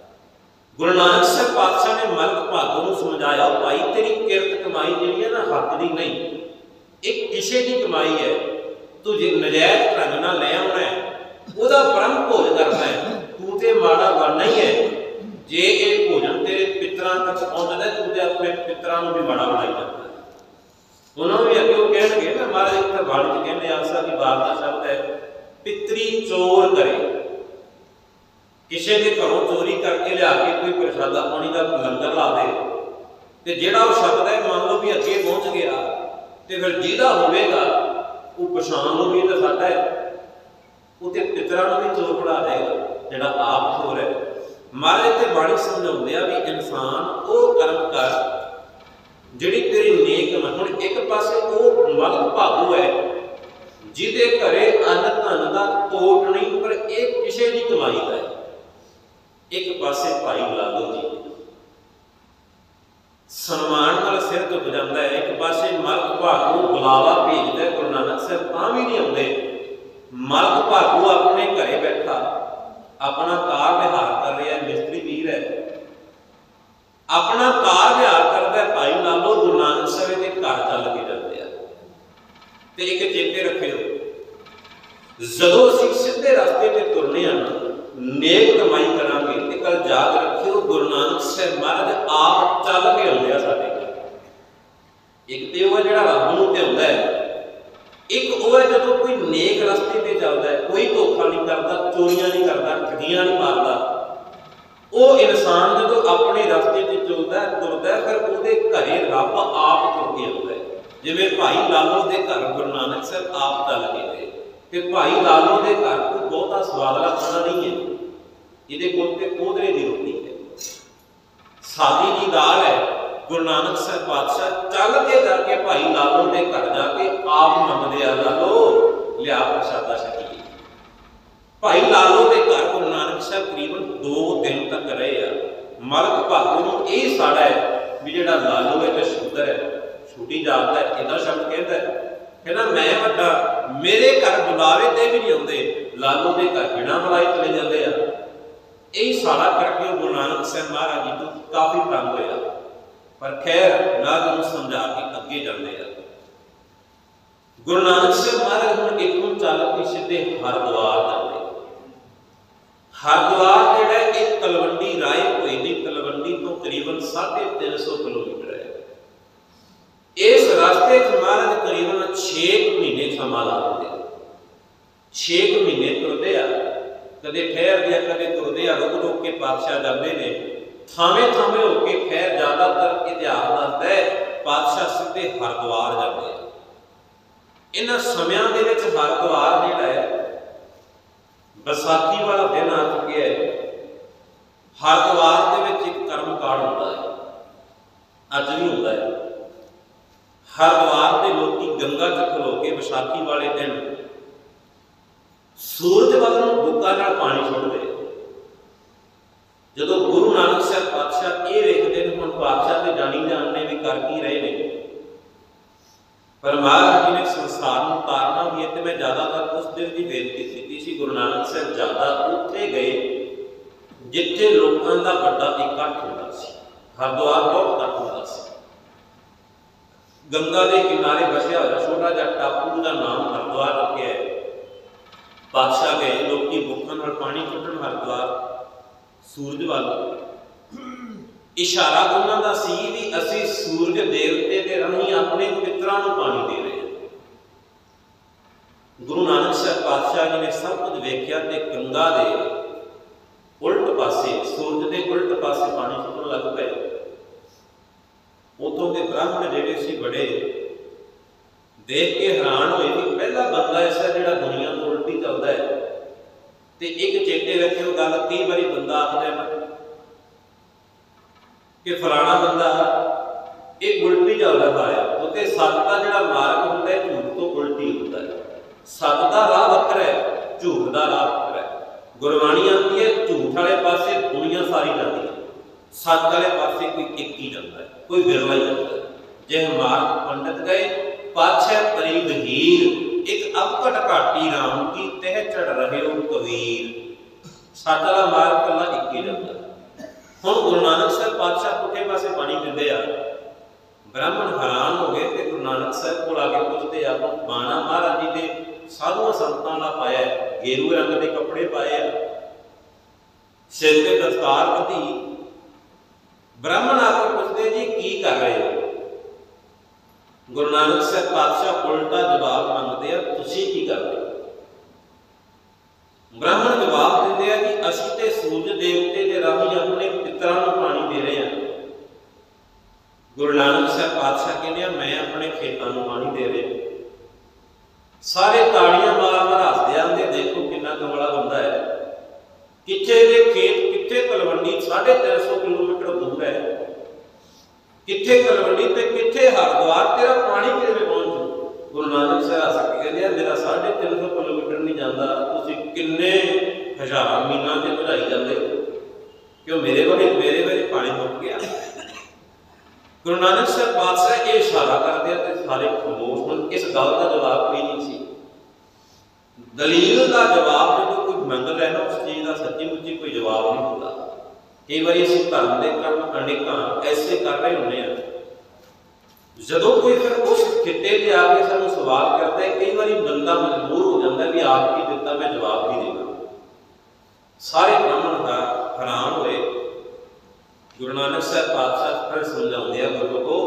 ਗੁਰੂ ਨਾਨਕ ਸਾਹਿਬ ਪਾਤਸ਼ਾਹ ਨੇ ਮਲਕ ਭਾਗੋ ਨੂੰ ਸਮਝਾਇਆ ਭਾਈ ਤੇਰੀ ਕਿਰਤ ਕਮਾਈ ਜਿਹੜੀ ਹੈ ਨਾ ਹੱਕ ਦੀ ਨਹੀਂ। ਇਹ ਕਿਸੇ ਦੀ ਕਮਾਈ ਹੈ। ਤੂੰ ਜੇ ਨਜਾਇਜ਼ ਢੰਗ ਨਾਲ ਲੈ ਆਉਣਾ ਹੈ, ਉਹਦਾ ਬ੍ਰਹਮ ਭੋਜ ਕਰਨਾ ਹੈ। ਤੂੰ ਤੇ ਮਾੜਾ ਬਣਨਾ ਹੀ ਹੈ। ਜੇ ਇਹ ਭੋਜਨ ਤੇਰੇ ਪਿਤਰਾਂ ਤੱਕ ਆਉਂਦਾ ਤੂੰ ਤੇ ਆਪਣੇ ਪਿਤਰਾਂ ਨੂੰ ਵੀ ਮਾੜਾ ਬਣਾਈ ਜਾਂਦਾ। ਉਹਨਾਂ ਨੂੰ ਵੀ ਅੱਗੇ ਉਹ ਕਹਿਣਗੇ ਨਾ ਮਹਾਰਾਜ ਇੱਕ ਬਾਣੀ ਚ ਕਹਿੰਦੇ ਆਸਾ ਦੀ ਬਾਤ ਦਾ ਸ਼ਬਦ ਹੈ, ਪਿਤਰੀ ਚੋਰ ਕਰੇ। ਕਿਸੇ ਦੇ ਘਰੋਂ ਚੋਰੀ ਕਰਕੇ ਲਿਆ ਕੇ ਕੋਈ ਪ੍ਰਸ਼ਾਦਾ ਪਾਣੀ ਦਾ ਲੰਗਰ ਲਾ ਦੇ। ਤੇ ਜਿਹੜਾ ਉਹ ਸ਼ਬਦ ਹੈ, ਮੰਨ ਲਓ ਵੀ ਅੱਗੇ ਪਹੁੰਚ ਗਿਆ, ਤੇ ਫਿਰ ਜਿਹਦਾ ਹੋਵੇਗਾ, ਉਹ ਪਛਾਣ ਲਓ ਵੀ ਤਾਂ ਸਾਡਾ ਹੈ। ਉਹ ਤੇ ਪਿਤਰਾਂ ਨੂੰ ਵੀ ਚੋਰ ਬਣਾ ਦੇਗਾ, ਜਿਹੜਾ ਆਪ ਚੋਰ ਹੈ। ਮਹਾਰਾਜ ਤੇ ਬਾਣੀ ਸਮਝਾਉਂਦੇ ਆ ਵੀ ਇਨਸਾਨ ਉਹ ਕਰਮ ਕਰ ਜਿਹੜੀ ਤੇਰੀ ਨੇਕ ਮ ਹੁਣ ਇੱਕ ਪਾਸੇ ਉਹ ਮਲਕ ਭਾਗੂ ਹੈ ਜਿਹਦੇ ਘਰੇ ਅੰਨ ਧਨ ਦਾ ਤੋਟ ਨਹੀਂ ਪਰ ਇਹ ਕਿਸੇ ਦੀ ਕਮਾਈ ਦਾ ਹੈ। ਇੱਕ ਪਾਸੇ ਭਾਈ ਲਾਲੋ ਜੀ। ਸਨਮਾਨ ਨਾਲ ਸਿਰ ਝੁਕ ਜਾਂਦਾ ਹੈ ਇੱਕ ਪਾਸੇ ਮਲਕ ਭਾਗੂ ਬੁਲਾਵਾ ਭੇਜਦਾ ਹੈ, ਗੁਰੂ ਨਾਨਕ ਸਾਹਿਬ ਤਾਂ ਵੀ ਨਹੀਂ ਆਉਂਦੇ। ਮਲਕ ਭਾਗੂ ਆਪਣੇ ਘਰੇ ਬੈਠਾ ਆਪਣਾ ਕਾਰ ਵਿਹਾਰ ਕਰ ਰਿਹਾ ਮਿਸਤਰੀ ਵੀਰ ਹੈ। ਆਪਣਾ ਕਾਰ ਵਿਹਾਰ ਕਰਦਾ ਭਾਈ ਘਰ ਚੱਲ ਕੇ ਜਾਂਦੇ ਆ। ਤੇ ਇੱਕ ਚੇਤੇ ਰੱਖਿਓ, ਜਦੋਂ ਅਸੀਂ ਸਿੱਧੇ ਰਸਤੇ ਤੇ ਤੁਰਨੇ ਆ ਨੇਕ ਕਮਾਈ ਕਰਾਂਗੇ ਤੇ ਕੱਲ ਯਾਦ ਰੱਖਿਓ, ਗੁਰੂ ਨਾਨਕ ਸਾਹਿਬ ਮਹਾਰਾਜ ਆਪ ਚੱਲ ਕੇ ਆਉਂਦੇ ਆ ਸਾਡੇ ਘਰ ਇੱਕ ਤੇ ਉਹ ਜਿਹੜਾ ਰੱਬ ਨੂੰ ਧਿਆਉਂਦਾ ਹੈ, ਇੱਕ ਉਹ ਹੈ ਜਦੋਂ ਕੋਈ ਨੇਕ ਰਸਤੇ ਤੇ ਚੱਲਦਾ ਹੈ, ਕੋਈ ਧੋਖਾ ਨਹੀਂ ਕਰਦਾ, ਚੋਰੀਆਂ ਨਹੀਂ ਕਰਦਾ, ਠਗੀਆਂ ਨਹੀਂ ਮਾਰਦਾ ਉਹ ਇਨਸਾਨ ਜਦੋਂ ਆਪਣੇ ਰਸਤੇ ਤੇ ਚੱਲਦਾ ਤੁਰਦਾ ਫਿਰ ਉਹਦੇ ਘਰੇ ਰੱਬ ਆਪ ਤੁਰ ਕੇ ਆਉਂਦਾ ਜਿਵੇਂ ਭਾਈ ਲਾਲੋ ਦੇ ਘਰ ਗੁਰੂ ਨਾਨਕ ਸਾਹਿਬ ਆਪ ਚੱਲ ਕੇ ਤੇ ਭਾਈ ਲਾਲੋ ਦੇ ਘਰ ਕੋਈ ਬਹੁਤਾ ਸਵਾਦਲਾ ਖਾਣਾ ਨਹੀਂ ਹੈ। ਇਹਦੇ ਕੋਲ ਤੇ ਕੋਦਰੇ ਦੀ ਰੋਟੀ ਹੈ। ਸਾਦੀ ਦੀ ਦਾਲ ਹੈ। ਗੁਰੂ ਨਾਨਕ ਸਾਹਿਬ ਪਾਤਸ਼ਾਹ ਚੱਲ ਕੇ ਕਰਕੇ ਭਾਈ ਲਾਲੋ ਦੇ ਘਰ ਜਾ ਕੇ ਆਪ ਮੰਗਦੇ ਆ, ਲਾਲੋ, ਲਿਆ ਪ੍ਰਸ਼ਾਦਾ ਛਕੀਏ ਭਾਈ ਲਾਲੋ ਦੇ ਘਰ ਗੁਰੂ ਸਾਹਿਬ ਤਕਰੀਬਨ 2 ਦਿਨ ਤੱਕ ਰਹੇ ਆ। ਮਲਕ ਭਾਗੂ ਨੂੰ ਇਹ ਸਾੜਾ ਹੈ ਵੀ ਜਿਹੜਾ ਲਾਲੋ ਹੈ ਤੇ ਸ਼ੁੱਧਰ ਹੈ, ਛੁੱਟੀ ਜਾਂਦਾ ਹੈ ਇਹਦਾ ਸ਼ਬਦ ਕਹਿੰਦਾ ਕਹਿੰਦਾ, ਮੈਂ ਵੱਡਾ, ਮੇਰੇ ਘਰ ਬੁਲਾਵੇ ਤੇ ਵੀ ਨਹੀਂ ਆਉਂਦੇ। ਲਾਲੋ ਦੇ ਘਰ ਬਿਨਾ ਬੁਲਾਏ ਚਲੇ ਜਾਂਦੇ ਆ। ਇਹ ਸਾੜਾ ਕਰਕੇ ਗੁਰੂ ਨਾਨਕ ਸਾਹਿਬ ਮਹਾਰਾਜ ਜੀ ਤੋਂ ਕਾਫੀ ਤੰਗ ਹੋਇਆ। ਪਰ ਖੈਰ ਨਾਦ ਨੂੰ ਸਮਝਾ ਕੇ ਅੱਗੇ ਜਾਂਦੇ ਆ। ਗੁਰੂ ਨਾਨਕ ਸਾਹਿਬ ਮਹਾਰਾਜ ਹੁਣ ਇੱਥੋਂ ਚੱਲ ਕੇ ਸਿੱਧੇ ਹਰਿਦੁਆਰ ਜਾਂਦੇ ਹਰਦੁਆਰ ਜਿਹੜਾ ਇਹ ਤਲਵੰਡੀ ਰਾਏ ਹੋਏ ਦੀ ਤਲਵੰਡੀ ਤੋਂ ਕਰੀਬਨ 350 ਕਿਲੋਮੀਟਰ ਹੈ। ਇਸ ਰਸਤੇ 'ਚ ਮਹਾਰਾਜ ਕਰੀਬਨ 6 ਮਹੀਨੇ ਸਮਾਂ ਲਾ ਦਿੰਦੇ 6 ਮਹੀਨੇ ਤੁਰਦੇ ਆ। ਕਦੇ ਠਹਿਰਦੇ ਆ, ਕਦੇ ਤੁਰਦੇ ਆ। ਰੁਕ ਰੁਕ ਕੇ ਪਾਤਸ਼ਾਹ ਜਾਂਦੇ ਨੇ। ਥਾਵੇਂ ਥਾਵੇਂ ਹੋ ਕੇ ਖੈਰ ਜ਼ਿਆਦਾਤਰ ਇਤਿਹਾਸ ਦੱਸਦਾ ਹੈ, ਪਾਤਸ਼ਾਹ ਸਿੱਧੇ ਹਰਦੁਆਰ ਜਾਂਦੇ ਆ। ਇਹਨਾਂ ਸਮਿਆਂ ਦੇ ਵਿੱਚ ਹਰਦੁਆਰ ਜਿਹੜਾ ਹੈ ਵਿਸਾਖੀ ਵਾਲਾ ਦਿਨ ਆ ਚੁੱਕਿਆ ਹੈ। ਹਰਦੁਆਰ ਦੇ ਵਿੱਚ ਇੱਕ ਕਰਮ ਕਾਂਡ ਹੁੰਦਾ ਹੈ। ਅੱਜ ਵੀ ਹੁੰਦਾ ਹੈ। ਹਰਦੁਆਰ ਦੇ ਲੋਕੀ ਗੰਗਾ 'ਚ ਖਲੋ ਕੇ ਵਿਸਾਖੀ ਵਾਲੇ ਦਿਨ ਸੂਰਜ ਵੱਲ ਨੂੰ ਬੁੱਕਾ ਨਾਲ ਪਾਣੀ ਛੱਡਦੇ ਜਦੋਂ ਗੁਰੂ ਨਾਨਕ ਸਾਹਿਬ ਪਾਤਸ਼ਾਹ ਇਹ ਵੇਖਦੇ ਨੇ, ਹੁਣ ਪਾਤਸ਼ਾਹ ਤੇ ਜਾਣੀ ਜਾਣਨੇ ਵੀ ਕਰ ਕੀ ਰਹੇ ਨੇ। ਪਰ ਮਹਾਰਾਜ ਜੀ ਨੇ ਸੰਸਾਰ ਨੂੰ ਤਾਰਨਾ ਵੀ ਹੈ ਤੇ ਮੈਂ ਜ਼ਿਆਦਾਤਰ ਉਸ ਦਿਨ ਦੀ ਬੇਨਤੀ ਕੀਤੀ ਸੀ, ਗੁਰੂ ਨਾਨਕ ਸਾਹਿਬ ਜ਼ਿਆਦਾ ਉੱਥੇ ਗਏ ਜਿੱਥੇ ਲੋਕਾਂ ਦਾ ਵੱਡਾ ਇਕੱਠ ਹੁੰਦਾ ਸੀ, ਹਰਦੁਆਰ ਬਹੁਤ ਇਕੱਠ ਹੁੰਦਾ ਸੀ। ਗੰਗਾ ਦੇ ਕਿਨਾਰੇ ਵਸਿਆ ਹੋਇਆ ਛੋਟਾ ਜਿਹਾ ਟਾਪੂ ਦਾ ਨਾਮ ਹਰਦੁਆਰ ਰੱਖਿਆ ਹੈ। ਬਾਦਸ਼ਾਹ ਗਏ, ਲੋਕੀ ਭੁੱਖਾਂ ਨਾਲ ਪਾਣੀ ਕੱਢਣ ਹਰਦੁਆਰ, ਸੂਰਜ ਵੱਲ। ਇਸ਼ਾਰਾ ਉਹਨਾਂ ਦਾ ਸੀ ਵੀ ਅਸੀਂ ਸੂਰਜ ਦੇਵਤੇ ਦੇ ਰਾਹੀਂ ਆਪਣੇ ਮਿੱਤਰਾਂ ਨੂੰ ਪਾਣੀ ਦੇ ਰਹੇ ਹਾਂ। ਗੁਰੂ ਨਾਨਕ ਸਾਹਿਬ ਪਾਤਸ਼ਾਹ ਜੀ ਨੇ ਸਭ ਕੁਝ ਵੇਖਿਆ ਤੇ ਗੰਗਾ ਦੇ ਉਲਟ ਪਾਸੇ, ਸੂਰਜ ਦੇ ਉਲਟ ਪਾਸੇ ਪਾਣੀ ਸੁੱਟਣ ਲੱਗ ਪਏ। ਉਤੋਂ ਦੇ ਬ੍ਰਾਹਮਣ ਜਿਹੜੇ ਸੀ ਬੜੇ, ਦੇਖ ਕੇ ਹੈਰਾਨ ਹੋਏ ਕਿ ਪਹਿਲਾ ਬੰਦਾ ਐਸਾ ਜਿਹੜਾ ਦੁਨੀਆ ਤੋਂ ਉਲਟੀ ਚੱਲਦਾ ਹੈ। ਤੇ ਇੱਕ ਚੇਤੇ ਰੱਖਿਓ ਗੱਲ, ਕਈ ਵਾਰੀ ਬੰਦਾ ਆਖਦਾ ਹੈ ਕਿ ਫਲਾਣਾ ਬੰਦਾ ਇਹ ਉਲਟੀ ਚੱਲਦਾ ਪਾਇਆ ਉਤੇ ਸੱਚ ਦਾ ਜਿਹੜਾ ਮਾਰਗ ਹੁੰਦਾ ਹੈ, ਝੂਠ ਤੋਂ ਉਲਟੀ ਹੁੰਦਾ ਹੈ। ਸੱਚ ਦਾ ਰਾਹ ਵੱਖਰਾ ਹੈ, ਝੂਠ ਦਾ ਰਾਹ ਵੱਖਰਾ ਹੈ। ਗੁਰਬਾਣੀ ਆਂਦੀ ਹੈ, ਝੂਠ ਵਾਲੇ ਪਾਸੇ ਦੁਨੀਆ ਸਾਰੀ ਜਾਂਦੀ ਹੈ। ਸੱਚ ਵਾਲੇ ਪਾਸੇ ਕੋਈ ਇੱਕ ਹੀ ਜਾਂਦਾ ਹੈ, ਕੋਈ ਬਿਰਲਾ ਹੀ ਜਾਂਦਾ ਹੈ। ਜੇ ਮਾਰਗ ਪੰਡਤ ਗਏ, ਪਾਛੈ ਪਰੀ ਗਹੀਰ ਇੱਕ ਅਵਕਟ ਘਾਟੀ ਰਾਮ ਕੀ ਤਹਿ ਚੜ ਰਹੇ ਹੋ ਕਬੀਰ। ਸੱਚ ਵਾਲਾ ਮਾਰਗ ਕੱਲਾ ਇੱਕ ਹੀ ਜਾਂਦਾ ਹੈ। ਹੁਣ ਗੁਰੂ ਨਾਨਕ ਸਾਹਿਬ ਪਾਤਸ਼ਾਹ ਪੁੱਠੇ ਪਾਸੇ ਪਾਣੀ ਦਿੰਦੇ ਆ। ਬ੍ਰਾਹਮਣ ਹੈਰਾਨ ਹੋ ਗਏ ਤੇ ਗੁਰੂ ਨਾਨਕ ਸਾਹਿਬ ਕੋਲ ਆ ਕੇ ਪੁੱਛਦੇ ਆ ਬਾਣਾ ਮਹਾਰਾਜ ਜੀ ਦੇ ਸਾਧੂਆਂ ਸੰਤਾਂ ਦਾ ਪਾਇਆ ਗੇਰੂ ਰੰਗ ਦੇ ਕੱਪੜੇ ਪਾਏ ਆ। ਸਿਰ ਤੇ ਦਸਤਾਰ ਬੱਧੀ। ਬ੍ਰਾਹਮਣ ਆ ਕੇ ਪੁੱਛਦੇ, ਜੀ, ਕੀ ਕਰ ਰਹੇ ਹੋ? ਗੁਰੂ ਨਾਨਕ ਸਾਹਿਬ ਪਾਤਸ਼ਾਹ ਉਲਟਾ ਜਵਾਬ ਮੰਗਦੇ ਆ, ਤੁਸੀਂ ਕੀ ਕਰਦੇ ਹੋ? ਬ੍ਰਾਹਮਣ ਜਵਾਬ ਦਿੰਦੇ ਆ ਕਿ ਅਸੀਂ ਤੇ ਸੂਰਜ ਦੇਵਤੇ ਦੇ ਰਾਹੀਂ ਆਪਣੇ ਪਿਤਰਾਂ ਨੂੰ ਪਾਣੀ ਦੇ ਰਹੇ ਹਾਂ। ਗੁਰੂ ਨਾਨਕ ਸਾਹਿਬ ਪਾਤਸ਼ਾਹ ਕਹਿੰਦੇ ਆ, ਮੈਂ ਆਪਣੇ ਖੇਤਾਂ ਨੂੰ ਪਾਣੀ ਦੇ ਰਿਹਾ ਸਾਰੇ ਤਾੜੀਆਂ ਮਾਰ ਮਾਰ ਹੱਸਦੇ ਆਂਦੇ ਦੇਖੋ ਕਿੰਨਾ ਕਮਲਾ ਬੰਦਾ ਹੈ। ਕਿੱਥੇ ਦੇ ਖੇਤ, ਕਿੱਥੇ ਤਲਵੰਡੀ? 350 ਕਿਲੋਮੀਟਰ ਦੂਰ ਹੈ। ਕਿੱਥੇ ਤਲਵੰਡੀ ਤੇ ਕਿੱਥੇ ਹਰਦੁਆਰ? ਤੇਰਾ ਪਾਣੀ ਕਿਵੇਂ ਪਹੁੰਚੂ ਗੁਰੂ ਨਾਨਕ ਸਾਹਿਬ ਹੱਸ ਕਹਿੰਦੇ ਆ, ਮੇਰਾ 350 ਕਿਲੋਮੀਟਰ ਨਹੀਂ ਜਾਂਦਾ, ਤੁਸੀਂ ਕਿੰਨੇ ਹਜ਼ਾਰਾਂ ਮੀਲਾਂ ਤੇ ਵਧਾਈ ਜਾਂਦੇ ਹੋ? ਕਿਉਂ? ਮੇਰੇ ਕੋਲੇ ਮੇਰੇ ਵੇਲੇ ਪਾਣੀ ਮੁੱਕ ਗਿਆ। ਗੁਰੂ ਨਾਨਕ ਸਾਹਿਬ ਪਾਤਸ਼ਾਹ ਇਹ ਇਸ਼ਾਰਾ ਕਰਦੇ ਆ ਤੇ ਸਾਰੇ ਖਮੋਸ਼ ਹੁਣ। ਇਸ ਗੱਲ ਦਾ ਜਵਾਬ ਕੋਈ ਨਹੀਂ ਸੀ? ਦਲੀਲ ਦਾ ਜਵਾਬ ਜਦੋਂ ਕੋਈ ਮੰਗ ਲੈ ਨਾ ਉਸ ਚੀਜ਼ ਦਾ ਸੱਚੀ ਮੁੱਚੀ ਕੋਈ ਜਵਾਬ ਨਹੀਂ ਹੁੰਦਾ। ਕਈ ਵਾਰੀ ਅਸੀਂ ਧਰਮ ਦੇ ਕੰਮ ਅਨੇਕਾਂ ਐਸੇ ਕਰ ਰਹੇ ਹੁੰਦੇ ਆ। ਜਦੋਂ ਕੋਈ ਫਿਰ ਉਸ ਖਿੱਤੇ ਤੇ ਆ ਕੇ ਸਾਨੂੰ ਸਵਾਲ ਕਰਦਾ ਹੈ, ਕਈ ਵਾਰੀ ਬੰਦਾ ਮਜਬੂਰ ਹੋ ਜਾਂਦਾ ਵੀ ਆਪ ਕੀ ਦਿੱਤਾ, ਮੈਂ ਜਵਾਬ ਹੀ ਦੇਣਾ ਸਾਰੇ ਬ੍ਰਾਹਮਣ ਦਾ ਹੈਰਾਨ ਹੋਏ। ਗੁਰੂ ਨਾਨਕ ਸਾਹਿਬ ਪਾਤਸ਼ਾਹ ਫਿਰ ਸਮਝਾਉਂਦੇ ਆ, ਗੁਰਮੁਖੋ,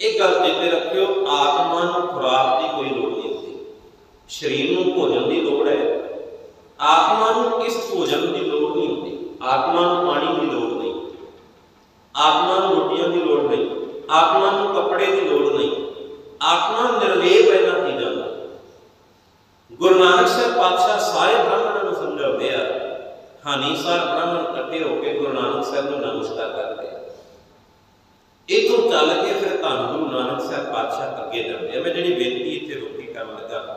ਇਹ ਗੱਲ ਚੇਤੇ ਰੱਖਿਓ, ਆਤਮਾ ਨੂੰ ਖੁਰਾਕ ਦੀ ਕੋਈ ਲੋੜ ਨਹੀਂ ਹੁੰਦੀ। ਸਰੀਰ ਨੂੰ ਭੋਜਨ ਦੀ ਲੋੜ ਹੈ। ਆਤਮਾ ਨੂੰ ਇਸ ਭੋਜਨ ਦੀ ਲੋੜ ਨਹੀਂ ਹੁੰਦੀ? ਆਤਮਾ ਨੂੰ ਪਾਣੀ ਦੀ ਲੋੜ ਨਹੀਂ। ਆਤਮਾ ਨੂੰ ਰੋਟੀਆਂ ਦੀ ਲੋੜ ਨਹੀਂ। ਆਤਮਾ ਨੂੰ ਕੱਪੜੇ ਦੀ ਲੋੜ ਨਹੀਂ। ਆਤਮਾ ਨਿਰਲੇਪ ਇਹਨਾਂ ਚੀਜ਼ਾਂ ਦਾ ਗੁਰੂ ਨਾਨਕ ਸਾਹਿਬ ਪਾਤਸ਼ਾਹ ਸਾਰੇ ਬ੍ਰਾਹਮਣਾਂ ਨੂੰ ਸਮਝਾਉਂਦੇ ਆ, ਹਾਨੀ ਬ੍ਰਾਹਮਣ ਇਕੱਠੇ ਹੋ ਕੇ ਗੁਰੂ ਨਾਨਕ ਸਾਹਿਬ ਨੂੰ ਨਮਸਕਾਰ ਕਰਦੇ ਆ। ਇਥੋਂ ਚੱਲ ਕੇ ਫਿਰ ਧੰਨ ਗੁਰੂ ਨਾਨਕ ਸਾਹਿਬ ਪਾਤਸ਼ਾਹ ਅੱਗੇ ਜਾਂਦੇ ਆ। ਮੈਂ ਜਿਹੜੀ ਬੇਨਤੀ ਇੱਥੇ ਰੋਕੀ ਕਰਨ ਲੱਗਾ,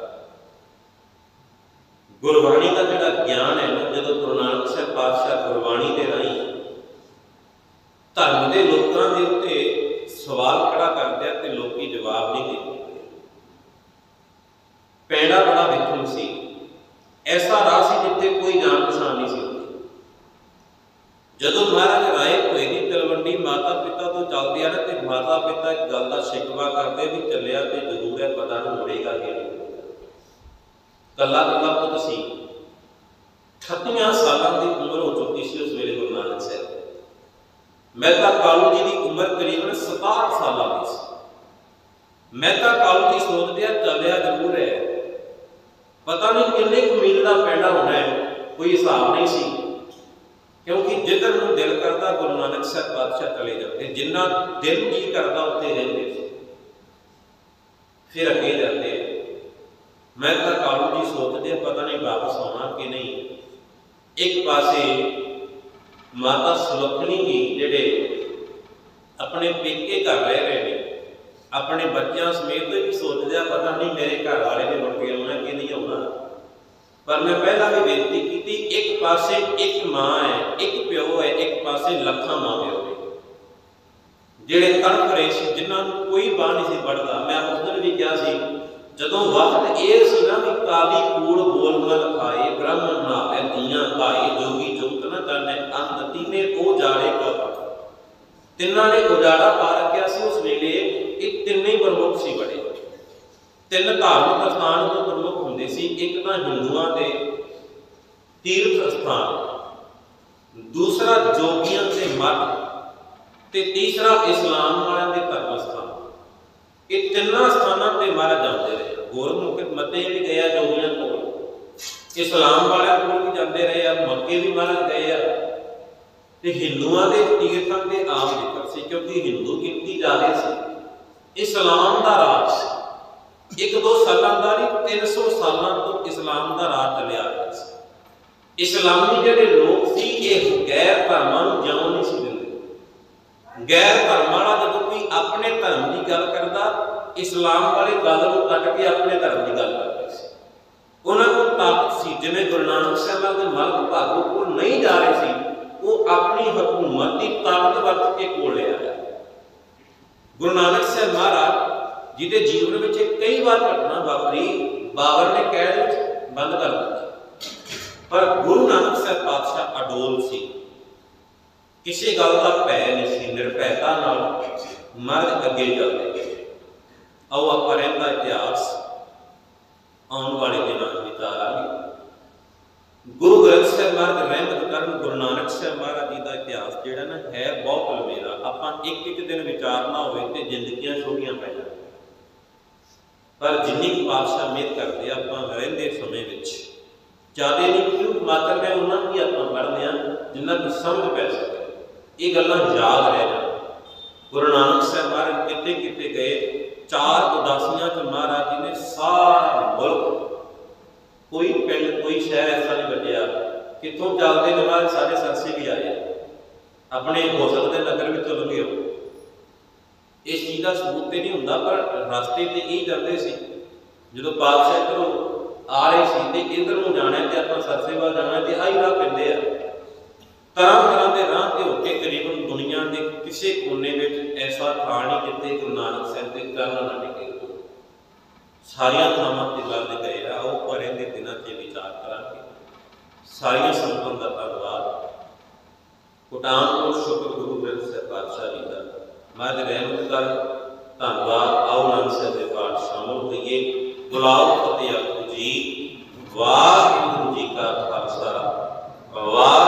ਗੁਰਬਾਣੀ ਦਾ ਜਿਹੜਾ ਗਿਆਨ ਹੈ ਨਾ ਜਦੋਂ ਗੁਰੂ ਨਾਨਕ ਸਾਹਿਬ ਪਾਤਸ਼ਾਹ ਗੁਰਬਾਣੀ ਦੇ ਰਾਹੀਂ ਧਰਮ ਦੇ ਲੋਕਾਂ ਦੇ ਉੱਤੇ ਸਵਾਲ ਖੜਾ ਕਰਦੇ ਆ ਤੇ ਲੋਕੀ ਜਵਾਬ ਨਹੀਂ ਦਿੰਦੇ ਪੈੜਾ ਬੜਾ ਵਿਖਮ ਸੀ ਐਸਾ ਰਾਹ ਸੀ ਜਿੱਥੇ ਕੋਈ ਜਾਣ ਪਛਾਣ ਨਹੀਂ ਸੀ ਹੁੰਦੀ ਜਦੋਂ ਮਹਾਰਾਜ ਰਾਏ ਹੋਏ ਦੀ ਤਲਵੰਡੀ ਮਾਤਾ ਪਿਤਾ ਤੋਂ ਚੱਲਦੇ ਆ ਨਾ ਤੇ ਮਾਤਾ ਪਿਤਾ ਇੱਕ ਗੱਲ ਦਾ ਸ਼ਿਕਵਾ ਕਰਦੇ ਵੀ ਚੱਲਿਆ ਤੇ ਜ਼ਰੂਰ ਹੈ ਪਤਾ ਨਹੀਂ ਮੁੜੇਗਾ ਕਿ ਨਹੀਂ ਕੱਲਾ ਕੱਲਾ ਪੁੱਤ ਸੀ 38 ਸਾਲਾਂ ਦੀ ਉਮਰ ਹੋ ਚੁੱਕੀ ਸੀ ਉਸ ਵੇਲੇ ਗੁਰੂ ਨਾਨਕ ਸਾਹਿਬ ਮਹਿਤਾ ਕਾਲੂ ਜੀ ਦੀ ਉਮਰ ਕਰੀਬਨ 67 ਸਾਲਾਂ ਦੀ ਸੀ ਮਹਿਤਾ ਕਾਲੂ ਜੀ ਸੋਚਦੇ ਆ ਚੱਲਿਆ ਜ਼ਰੂਰ ਹੈ ਪਤਾ ਨਹੀਂ ਕਿੰਨੇ ਕੁ ਮੀਲ ਦਾ ਪੈਂਡਾ ਹੋਣਾ ਹੈ ਕੋਈ ਹਿਸਾਬ ਨਹੀਂ ਸੀ ਕਿਉਂਕਿ ਜਿੱਧਰ ਨੂੰ ਦਿਲ ਕਰਦਾ ਗੁਰੂ ਨਾਨਕ ਸਾਹਿਬ ਪਾਤਸ਼ਾਹ ਚਲੇ ਜਾਂਦੇ ਜਿੰਨਾ ਦਿਲ ਕੀ ਕਰਦਾ ਉੱਥੇ ਰਹਿੰਦੇ ਸੀ ਫਿਰ ਅੱਗੇ ਜਾਂਦੇ ਮੈਂ ਤਾਂ ਕਾਲੂ ਜੀ ਸੋਚਦੇ ਆ, ਪਤਾ ਨਹੀਂ ਵਾਪਸ ਆਉਣਾ ਕਿ ਨਹੀਂ ਇੱਕ ਪਾਸੇ ਮਾਤਾ ਸੁਲੱਖਣੀ ਜੀ ਜਿਹੜੇ ਆਪਣੇ ਪੇਕੇ ਘਰ ਰਹਿ ਰਹੇ ਨੇ ਆਪਣੇ ਬੱਚਿਆਂ ਸਮੇਤ ਵੀ ਪਤਾ ਨਹੀਂ ਮੇਰੇ ਘਰ ਵਾਲੇ ਨੇ ਮੁੜ ਕੇ ਆਉਣਾ ਕਿ ਨਹੀਂ ਆਉਣਾ। ਪਰ ਮੈਂ ਪਹਿਲਾਂ ਵੀ ਬੇਨਤੀ ਕੀਤੀ, ਇੱਕ ਪਾਸੇ ਇੱਕ ਮਾਂ ਹੈ, ਇੱਕ ਪਿਓ ਹੈ, ਇੱਕ ਪਾਸੇ ਲੱਖਾਂ ਮਾਂ ਪਿਓ ਨੇ। ਜਿਹੜੇ ਤੜਪ ਰਹੇ ਸੀ, ਜਿਨ੍ਹਾਂ ਨੂੰ ਕੋਈ ਬਾਹ ਨਹੀਂ ਸੀ ਪੜਦਾ ਮੈਂ ਉਸ ਦਿਨ ਵੀ ਕਿਹਾ ਸੀ, ਜਦੋਂ ਵਕਤ ਇਹ ਸੀ ਨਾ ਵੀ ਕਾਲੀ ਕੂੜ ਬੋਲ ਮਲ ਖਾਏ, ਬ੍ਰਾਹਮਣ ਨਾਵੇ ਦੀਆਂ ਖਾਏ ਜੋਗੀ ਜੁਗਤ ਨਾ ਕਰਨੇ ਅੰਤ ਤੀਨੇ ਉਹ ਜਾੜੇ ਕਾ। ਤਿੰਨਾਂ ਨੇ ਉਜਾੜਾ ਪਾ ਇਹ ਤਿੰਨੇ ਪ੍ਰਮੁੱਖ ਸੀ ਬੜੇ। ਤਿੰਨ ਧਾਰਮਿਕ ਸਥਾਨ ਤੋਂ ਪ੍ਰਮੁੱਖ ਹੁੰਦੇ ਸੀ, ਇੱਕ ਤਾਂ ਹਿੰਦੂਆਂ ਦੇ ਤੀਰਥ ਸਥਾਨ ਦੂਸਰਾ ਜੋਗੀਆਂ ਦੇ ਮੱਠ ਤੇ ਤੀਸਰਾ ਇਸਲਾਮ ਵਾਲਿਆਂ ਦੇ ਧਰਮ ਸਥਾਨ ਇਹ ਤਿੰਨਾਂ ਸਥਾਨਾਂ ਤੇ ਮਹਾਰਾਜ ਜਾਂਦੇ ਰਹੇ। ਗੁਰਮੁਖ ਮੱਤੇ ਵੀ ਗਿਆ ਜੋਗੀਆਂ ਕੋਲ। ਇਸਲਾਮ ਵਾਲਿਆਂ ਕੋਲ ਵੀ ਜਾਂਦੇ ਰਹੇ ਆ, ਮੱਕੇ ਵੀ ਮਹਾਰਾਜ ਗਏ ਆ। ਤੇ ਹਿੰਦੂਆਂ ਦੇ ਤੀਰਥਾਂ ਤੇ ਆਮ ਜ਼ਿਕਰ ਸੀ ਕਿਉਂਕਿ ਹਿੰਦੂ ਗਿਣਤੀ ਜ਼ਿਆਦਾ ਸੀ। ਇਸਲਾਮ ਦਾ ਰਾਜ ਇੱਕ ਦੋ ਸਾਲਾਂ ਦਾ ਨਹੀਂ 300 ਸਾਲਾਂ ਤੋਂ ਇਸਲਾਮ ਦਾ ਰਾਜ ਚੱਲਿਆ ਆ ਰਿਹਾ ਸੀ। ਇਸਲਾਮੀ ਜਿਹੜੇ ਲੋਕ ਸੀ, ਇਹ ਗੈਰ ਧਰਮਾਂ ਨੂੰ ਜਿਉਂ ਨਹੀਂ ਸੀ ਦਿੰਦੇ। ਗੈਰ ਧਰਮਾਂ ਵਾਲਾ ਜਦੋਂ ਕੋਈ ਆਪਣੇ ਧਰਮ ਦੀ ਗੱਲ ਕਰਦਾ, ਇਸਲਾਮ ਵਾਲੇ ਗੱਲ ਨੂੰ ਕੱਟ ਕੇ ਆਪਣੇ ਧਰਮ ਦੀ ਗੱਲ ਕਰਦੇ ਸੀ। ਉਹਨਾਂ ਕੋਲ ਤਾਕਤ ਸੀ, ਜਿਵੇਂ ਗੁਰੂ ਨਾਨਕ ਸਾਹਿਬ ਦੇ ਮਰਦ ਭਾਗੋ ਕੋਲ ਨਹੀਂ ਜਾ ਰਹੇ ਸੀ, ਉਹ ਆਪਣੀ ਹਕੂਮਤ ਦੀ ਤਾਕਤ ਵਰਤ ਕੇ ਕੋਲ ਲਿਆ ਗੁਰੂ ਨਾਨਕ ਸਾਹਿਬ ਮਹਾਰਾਜ, ਜਿਹਦੇ ਜੀਵਨ ਵਿੱਚ ਕਈ ਵਾਰ ਘਟਨਾ ਵਾਪਰੀ, ਬਾਬਰ ਨੇ ਕਹਿ ਵਿੱਚ ਬੰਦ ਕਰ ਦਿੱਤੀ। ਪਰ ਗੁਰੂ ਨਾਨਕ ਸਾਹਿਬ ਪਾਤਸ਼ਾਹ ਅਡੋਲ ਸੀ। ਕਿਸੇ ਗੱਲ ਦਾ ਭੈ ਨਹੀਂ ਸੀ, ਨਿਰਭੈਤਾ ਨਾਲ ਮਰਦ ਅੱਗੇ ਚੱਲਦੇ ਆਓ ਆਪਾਂ ਰਹਿੰਦਾ ਇਤਿਹਾਸ, ਆਉਣ ਵਾਲੇ ਦਿਨਾਂ ਵਿੱਚ ਵਿਚਾਰਾਂਗੇ ਗੁਰੂ ਗ੍ਰੰਥ ਸਾਹਿਬ ਮਹਾਰਾਜ ਰਹਿਮਤ ਕਰਨ, ਗੁਰੂ ਨਾਨਕ ਸਾਹਿਬ ਮਹਾਰਾਜ ਜੀ ਦਾ ਇਤਿਹਾਸ ਜਿਹੜਾ ਨਾ ਹੈ ਬਹੁਤ ਲੰਮੇਰਾ ਆਪਾਂ ਇੱਕ ਇੱਕ ਦਿਨ ਵਿਚਾਰਨਾ ਹੋਵੇ ਤੇ ਜ਼ਿੰਦਗੀਆਂ ਛੋਟੀਆਂ ਪੈ ਜਾਂਦੀਆਂ ਪਰ ਜਿੰਨੀ ਕੁ ਪਾਤਸ਼ਾਹ ਮਿਹਰ ਕਰਦੇ ਆਪਾਂ ਰਹਿੰਦੇ ਸਮੇਂ ਵਿੱਚ, ਜ਼ਿਆਦਾ ਨਹੀਂ, ਕਿਉਂ? ਮਾਤਰ ਮੈਂ ਉਹਨਾਂ ਦੀ ਆਪਾਂ ਪੜ੍ਹਦੇ ਆ ਜਿੰਨਾ ਕੁ ਸਮਝ ਪੈ ਸਕੇ। ਇਹ ਗੱਲਾਂ ਯਾਦ ਰਹਿ ਜਾਣ। ਗੁਰੂ ਨਾਨਕ ਸਾਹਿਬ ਮਹਾਰਾਜ ਕਿਤੇ ਕਿਤੇ ਗਏ? ਚਾਰ ਉਦਾਸੀਆਂ ਚ ਮਹਾਰਾਜ ਜੀ ਨੇ ਸਾਰਾ ਮੁਲਕ ਕੋਈ ਪਿੰਡ, ਕੋਈ ਸ਼ਹਿਰ ਐਸਾ ਨਹੀਂ ਬਚਿਆ ਕਿੱਥੋਂ ਚੱਲਦੇ ਨੇ ਮਹਾਰਾਜ? ਸਾਰੇ ਸਰਸੇ ਵੀ ਆਏ ਆਪਣੇ ਹੋ ਸਕਦੇ ਨਗਰ ਵਿੱਚੋਂ ਲੰਘੇ ਹੋ ਇਸ ਚੀਜ਼ ਦਾ ਸਬੂਤ ਤੇ ਨਹੀਂ ਹੁੰਦਾ, ਪਰ ਰਸਤੇ ਤੇ ਇਹ ਜਾਂਦੇ ਸੀ। ਜਦੋਂ ਪਾਤਸ਼ਾਹ ਇੱਧਰੋਂ ਆ ਰਹੇ ਸੀ ਤੇ ਇਧਰ ਨੂੰ ਜਾਣਾ ਤੇ ਆਪਾਂ ਸਰਸੇ ਵੱਲ ਜਾਣਾ ਤੇ ਆਹੀ ਰਾਹ ਪੈਂਦੇ ਆ। ਤਰ੍ਹਾਂ ਤਰ੍ਹਾਂ ਦੇ ਰਾਹ ਤੇ ਹੋ ਕੇ ਕਰੀਬਨ ਦੁਨੀਆ ਦੇ ਕਿਸੇ ਕੋਨੇ ਵਿੱਚ ਐਸਾ ਥਾਂ ਨਹੀਂ ਜਿੱਥੇ ਗੁਰੂ ਨਾਨਕ ਸਾਹਿਬ ਦੇ ਚਰਨ ਨਾ ਟਿਕੇ। ਸਾਰੀਆਂ ਥਾਵਾਂ ਤੇ ਗੱਲ ਗਏ ਆ, ਉਹ ਭਰੇ ਦੇ ਦਿਨਾਂ ਤੇ ਵਿਚਾਰ ਕਰਾਂਗੇ। ਸਾਰੀਆਂ ਸੰਤਾਂ ਦਾ ਧੰਨਵਾਦ। ਕੋਟਾਂ ਤੋਂ ਸ਼ੁਕਰ ਗੁਰੂ ਗ੍ਰੰਥ ਸਾਹਿਬ ਪਾਤਸ਼ਾਹ ਜੀ ਦਾ। ਮਹਾਰਾਜ ਰਹਿਮਤ ਕਰ ਧੰਨਵਾਦ। ਆਓ ਨਾਮ ਸਾਹਿਬ ਦੇ ਪਾਠ ਸ਼ਾਮਲ ਹੋਈਏ। ਗੁਲਾਬ ਫਤਿਹ ਆਖੋ ਜੀ। ਵਾਹਿਗੁਰੂ ਜੀ ਕਾ ਖਾਲਸਾ। ਵਾਹਿਗੁਰੂ